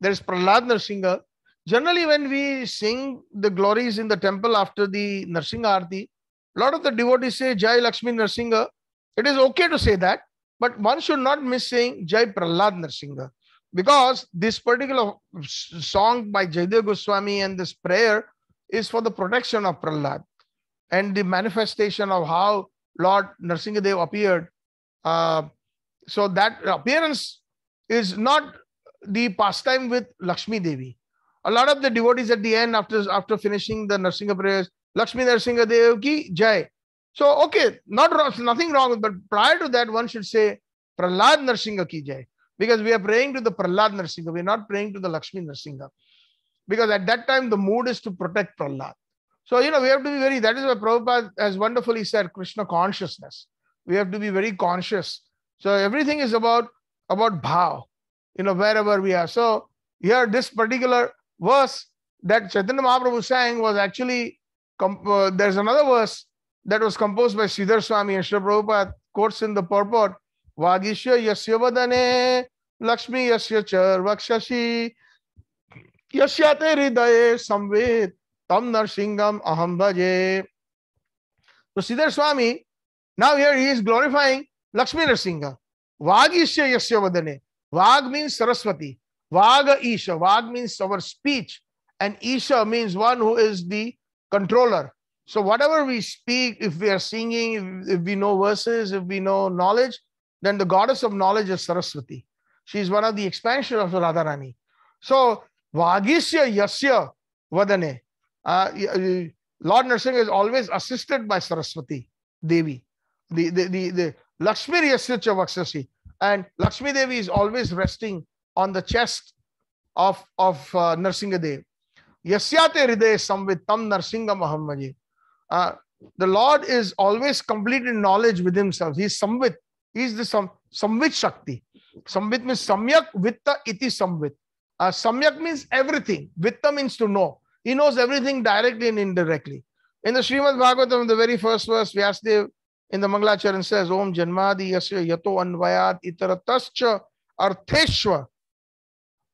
Speaker 1: there is Prahlad Narsinga. Generally, when we sing the glories in the temple after the Narsinga Arti, a lot of the devotees say Jai Lakshmi Narsingha. It is okay to say that, but one should not miss saying Jai Prahlad Narsingha. Because this particular song by Jaydev Goswami and this prayer is for the protection of Prahlad and the manifestation of how Lord Narsingadev appeared. Uh, so that appearance is not the pastime with Lakshmi Devi. A lot of the devotees at the end, after after finishing the Narsingha prayers, Lakshmi Narsingha Dev ki Jai. So, okay, not nothing wrong, but prior to that, one should say Prahlad Narsingha ki Jai. Because we are praying to the Prahlad Narsingha, we're not praying to the Lakshmi Narsingha. Because at that time, the mood is to protect Prahlad. So, you know, we have to be very, that is why Prabhupada has wonderfully said Krishna consciousness. We have to be very conscious. So everything is about, about bhav, you know, wherever we are. So here, this particular verse that Chaitanya Mahaprabhu sang was actually, uh, there's another verse that was composed by Sridhar Swami and Srila Prabhupada quotes in the purport, Vagishya yasya vadane, Lakshmi yasya char vakshashi, yasyate hridaye samved, tam narsingam aham bhaje. So Sridhar Swami, now here he is glorifying Lakshmi Narsingha. Vagishya yasya vadane. Vag means Saraswati. Vaga Isha. Vag means our speech. And Isha means one who is the controller. So whatever we speak, if we are singing, if, if we know verses, if we know knowledge, then the goddess of knowledge is Saraswati. She is one of the expansion of Radharani. So Vagisya Yasya Vadane. Uh, Lord Narsingha is always assisted by Saraswati Devi. The, the, the, the Lakshmi Yasya Vaksasi. And Lakshmi Devi is always resting on the chest of, of uh, Narsinga Dev. Yasyate Hriday Samvitam Narsinga Mahammaji. Uh, the Lord is always complete in knowledge with himself. He's Samvit. He's the Sam, Samvit Shakti. Samvit means Samyak Vitta Iti Samvit. Uh, samyak means everything. Vitta means to know. He knows everything directly and indirectly. In the Srimad Bhagavatam, the very first verse, Vyasdev in the Mangalacharan says, Om Janmadi Yasya Yato Anvayat Itaratascha Artheshwa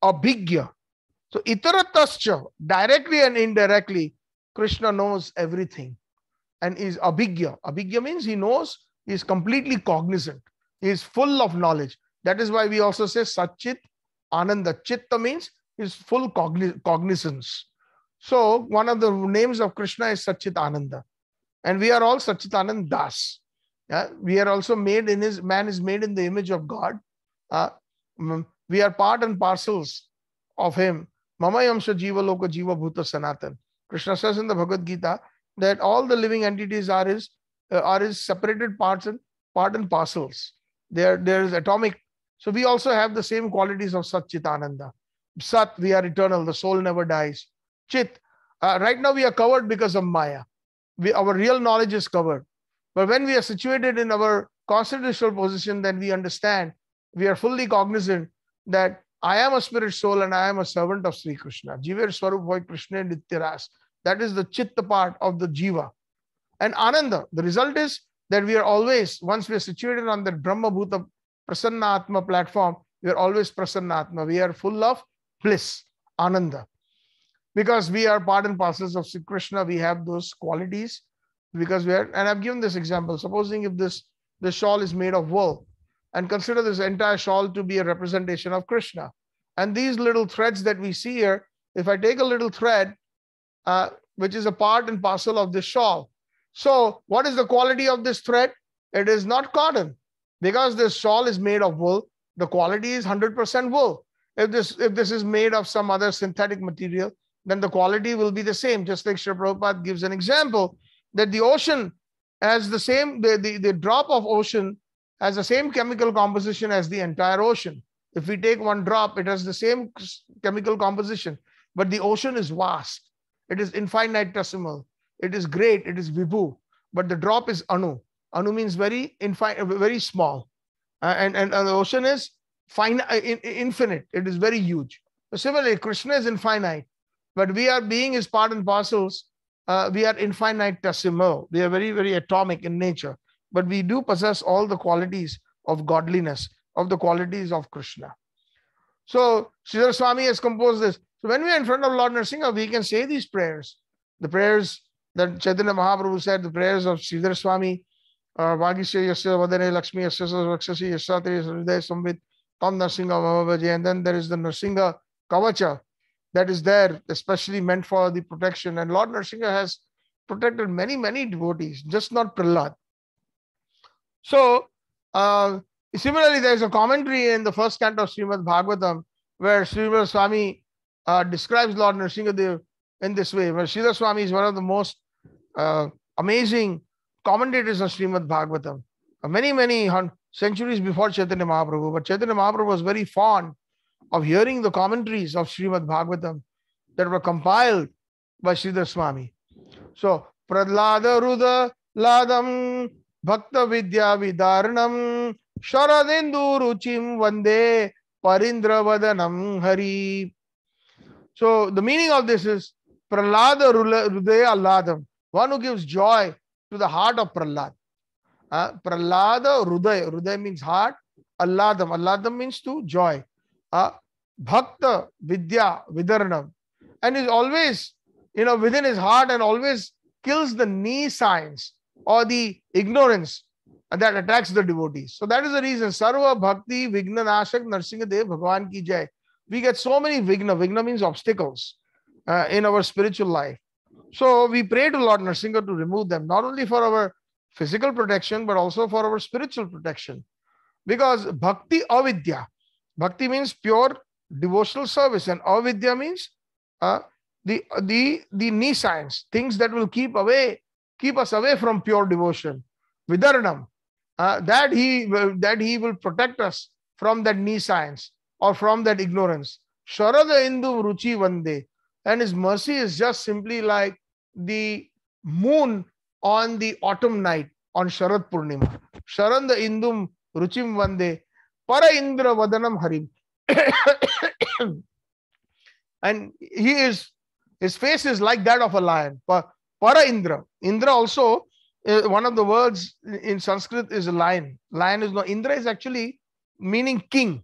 Speaker 1: Abhigya. So Itaratascha, directly and indirectly, Krishna knows everything and is Abhigya. Abhigya means he knows, he is completely cognizant, he is full of knowledge. That is why we also say Satchit Ananda. Chitta means is full cogn- cognizance. So one of the names of Krishna is Satchit Ananda. And we are all Satchitanand Das. Yeah? We are also made in his, man is made in the image of God. Uh, we are part and parcels of him. Mamayamsha Jiva Loka Jiva Bhuta Sanatan. Krishna says in the Bhagavad Gita that all the living entities are his, uh, are his separated parts and part and parcels. There, there is atomic. So we also have the same qualities of Sat Chitananda. Sat, we are eternal. The soul never dies. Chit, uh, right now we are covered because of Maya. We, our real knowledge is covered. But when we are situated in our constitutional position, then we understand, we are fully cognizant that I am a spirit soul and I am a servant of Sri Krishna. Jiva Swarup Krishna Nityaras. That is the chitta part of the jiva. And Ananda, the result is that we are always, once we are situated on that Brahma Bhuta Prasanna Atma platform, we are always Prasanna Atma. We are full of bliss, Ananda. Because we are part and parcels of Sri Krishna, we have those qualities. Because we are, and I've given this example. Supposing if this, this shawl is made of wool, and consider this entire shawl to be a representation of Krishna. And these little threads that we see here, if I take a little thread, uh, which is a part and parcel of this shawl. So, what is the quality of this thread? It is not cotton because this shawl is made of wool. The quality is 100% wool. If this if this is made of some other synthetic material, then the quality will be the same. Just like Sri Prabhupada gives an example that the ocean has the same the, the, the drop of ocean has the same chemical composition as the entire ocean. If we take one drop, it has the same chemical composition, but the ocean is vast. It is infinitesimal. It is great. It is vibhu, but the drop is anu. Anu means very infinite, very small, uh, and, and the ocean is fine, uh, in, infinite. It is very huge. Similarly, Krishna is infinite, but we are being his part and parcels. Uh, we are infinitesimal. We are very, very atomic in nature but we do possess all the qualities of godliness, of the qualities of Krishna. So Sridhar Swami has composed this. So when we are in front of Lord Narsingha, we can say these prayers. The prayers that Chaitanya Mahaprabhu said, the prayers of Sridhar Swami, uh, Vagisya Yasya Vadane Lakshmi Yasya Vakshasi Yasatri Hriday Samvit Tam Narsingha Mahavaji. And then there is the Narsingha Kavacha that is there, especially meant for the protection. And Lord Narsingha has protected many, many devotees, just not Prahlad. So, uh, similarly, there is a commentary in the first canto of Srimad Bhagavatam where Sridhar Swami uh, describes Lord Nrsingadev in this way. But Sridhar Swami is one of the most uh, amazing commentators on Srimad Bhagavatam. Uh, many, many centuries before Chaitanya Mahaprabhu. But Chaitanya Mahaprabhu was very fond of hearing the commentaries of Srimad Bhagavatam that were compiled by Sridhar Swami. So, Pradlada Ruda Ladam Vidya Vidaranam Sharadendu Ruchim Vande Parindra Vadanam Hari. So, the meaning of this is Pralada Rudaya Alladam, one who gives joy to the heart of Prahlad. Uh, Prahlada Rudaya, Rudaya means heart, Alladam, Alladam means to joy. Uh, Bhakta Vidya Vidaranam, and is always, you know, within his heart and always kills the knee signs or the ignorance that attacks the devotees. So that is the reason. Sarva Bhakti Vigna Nashak Narsingadev Bhagwan Ki Jai. We get so many Vigna. Vigna means obstacles uh, in our spiritual life. So we pray to Lord Narsingha to remove them, not only for our physical protection, but also for our spiritual protection. Because Bhakti Avidya. Bhakti means pure devotional service, and Avidya means uh, the, the, the nescience, things that will keep away, keep us away from pure devotion. Vidaranam, uh, that he that he will protect us from that nescience or from that ignorance. Sharada Indu Ruchi Vande. And his mercy is just simply like the moon on the autumn night on Sharad Purnima. Sharanda Indum Ruchim Vande. Para Indra Vadanam Harim. and he is, his face is like that of a lion. Para Indra. Indra also uh, one of the words in Sanskrit is lion. Lion is no Indra is actually meaning king.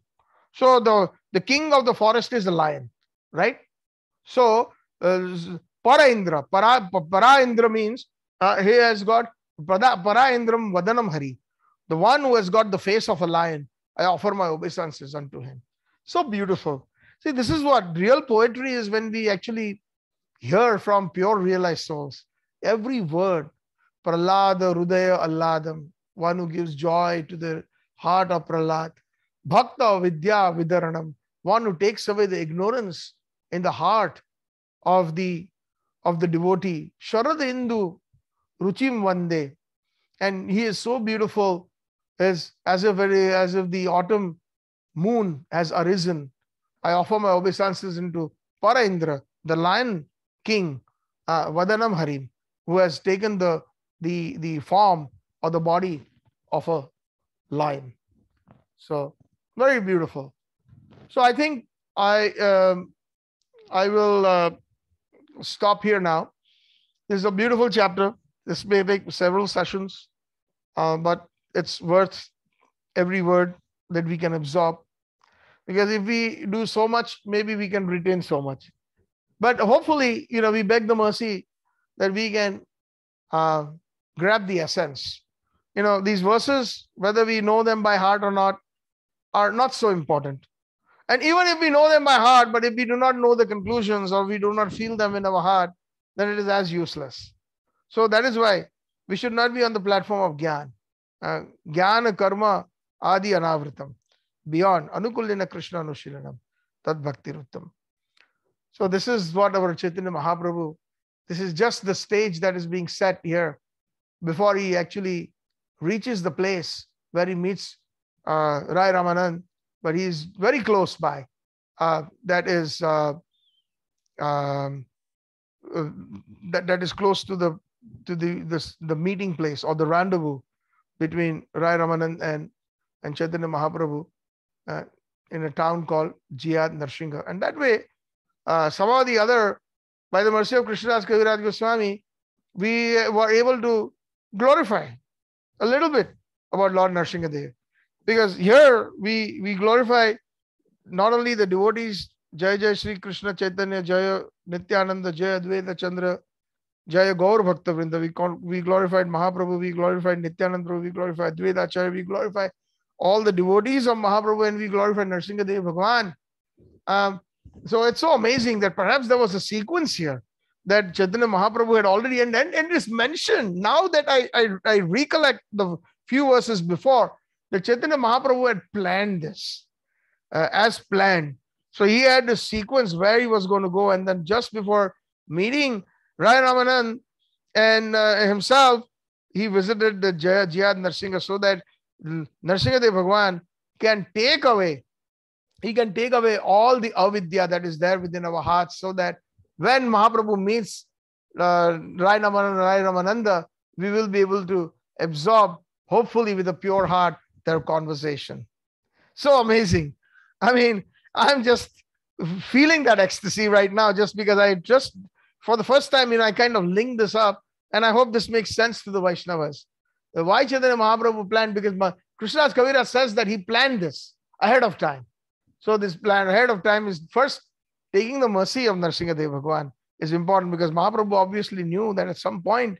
Speaker 1: So the the king of the forest is a lion, right? So uh, Para Indra, Para, Para Indra means uh, he has got Para, para Indram Vadanam Hari, the one who has got the face of a lion. I offer my obeisances unto him. So beautiful. See, this is what real poetry is when we actually hear from pure realized souls. Every word, Pralada, Rudaya, Alladam, one who gives joy to the heart of Pralad. Bhakta, Vidya, Vidaranam, one who takes away the ignorance in the heart of the of the devotee. Sharad Hindu Ruchim Vande. And he is so beautiful as, as if as if the autumn moon has arisen. I offer my obeisances into Paraindra, the lion king, uh, Vadanam Harim, who has taken the the, the form or the body of a lion. So very beautiful. So I think I um, I will uh, stop here now. This is a beautiful chapter. This may take several sessions, uh, but it's worth every word that we can absorb. Because if we do so much, maybe we can retain so much. But hopefully, you know, we beg the mercy that we can uh, grab the essence. You know, these verses, whether we know them by heart or not, are not so important. And even if we know them by heart, but if we do not know the conclusions or we do not feel them in our heart, then it is as useless. So that is why we should not be on the platform of Gyan. Uh, Gyan karma adi anavritam. Beyond Anukulina Krishna anushilanam. Tad bhakti ruttam. So this is what our Chaitanya Mahaprabhu, this is just the stage that is being set here before he actually reaches the place where he meets uh, Rai Ramanand, but he's very close by. Uh, that is uh, um, uh, that that is close to the to the this, the meeting place or the rendezvous between Rai Ramanan and and Chaitanya Mahaprabhu uh, in a town called Jiyad Narsingha. And that way, some of the other, by the mercy of Krishnadas Kaviraj Goswami, we were able to glorify a little bit about Lord Narsingadev. Because here we, we glorify not only the devotees, Jaya Jaya Sri Krishna Chaitanya, Jaya Nityananda, Jaya Advaita Chandra, Jaya Gaur Bhakta Vrinda. We, we glorified Mahaprabhu, we glorified Nityananda, we glorified Advaita Acharya, we glorify all the devotees of Mahaprabhu and we glorify Narsingadev Bhagwan. Um, so it's so amazing that perhaps there was a sequence here that Chaitanya Mahaprabhu had already, and, and, and is mentioned now that I, I, I recollect the few verses before, that Chaitanya Mahaprabhu had planned this uh, as planned. So he had a sequence where he was going to go. And then just before meeting Rai Ramanand and uh, himself, he visited the Jaya Jiyad Narsingha so that Narsingadev Bhagwan can take away, he can take away all the avidya that is there within our hearts so that when Mahaprabhu meets uh, Rai Ramananda, we will be able to absorb, hopefully with a pure heart, their conversation. So amazing. I mean, I'm just feeling that ecstasy right now just because I just, for the first time, you know, I kind of linked this up and I hope this makes sense to the Vaishnavas. Why Chaitanya Mahaprabhu planned? Because Krishnadas Kaviraj says that he planned this ahead of time. So this plan ahead of time is first taking the mercy of Narsingadev Bhagwan is important because Mahaprabhu obviously knew that at some point,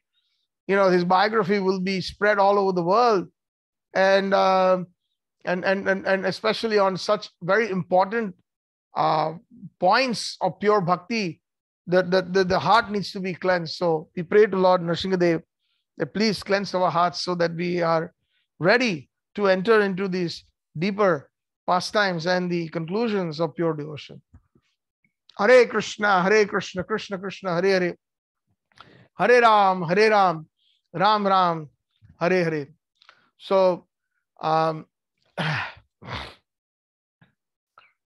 Speaker 1: you know, his biography will be spread all over the world. And uh, and, and, and, and especially on such very important uh, points of pure bhakti, the, the, the, the heart needs to be cleansed. So we pray to Lord Nrsingadev that please cleanse our hearts so that we are ready to enter into these deeper pastimes and the conclusions of pure devotion. Hare Krishna, Hare Krishna, Krishna Krishna, Hare Hare, Hare Ram, Hare Ram, Ram Ram, Hare Hare. So, um,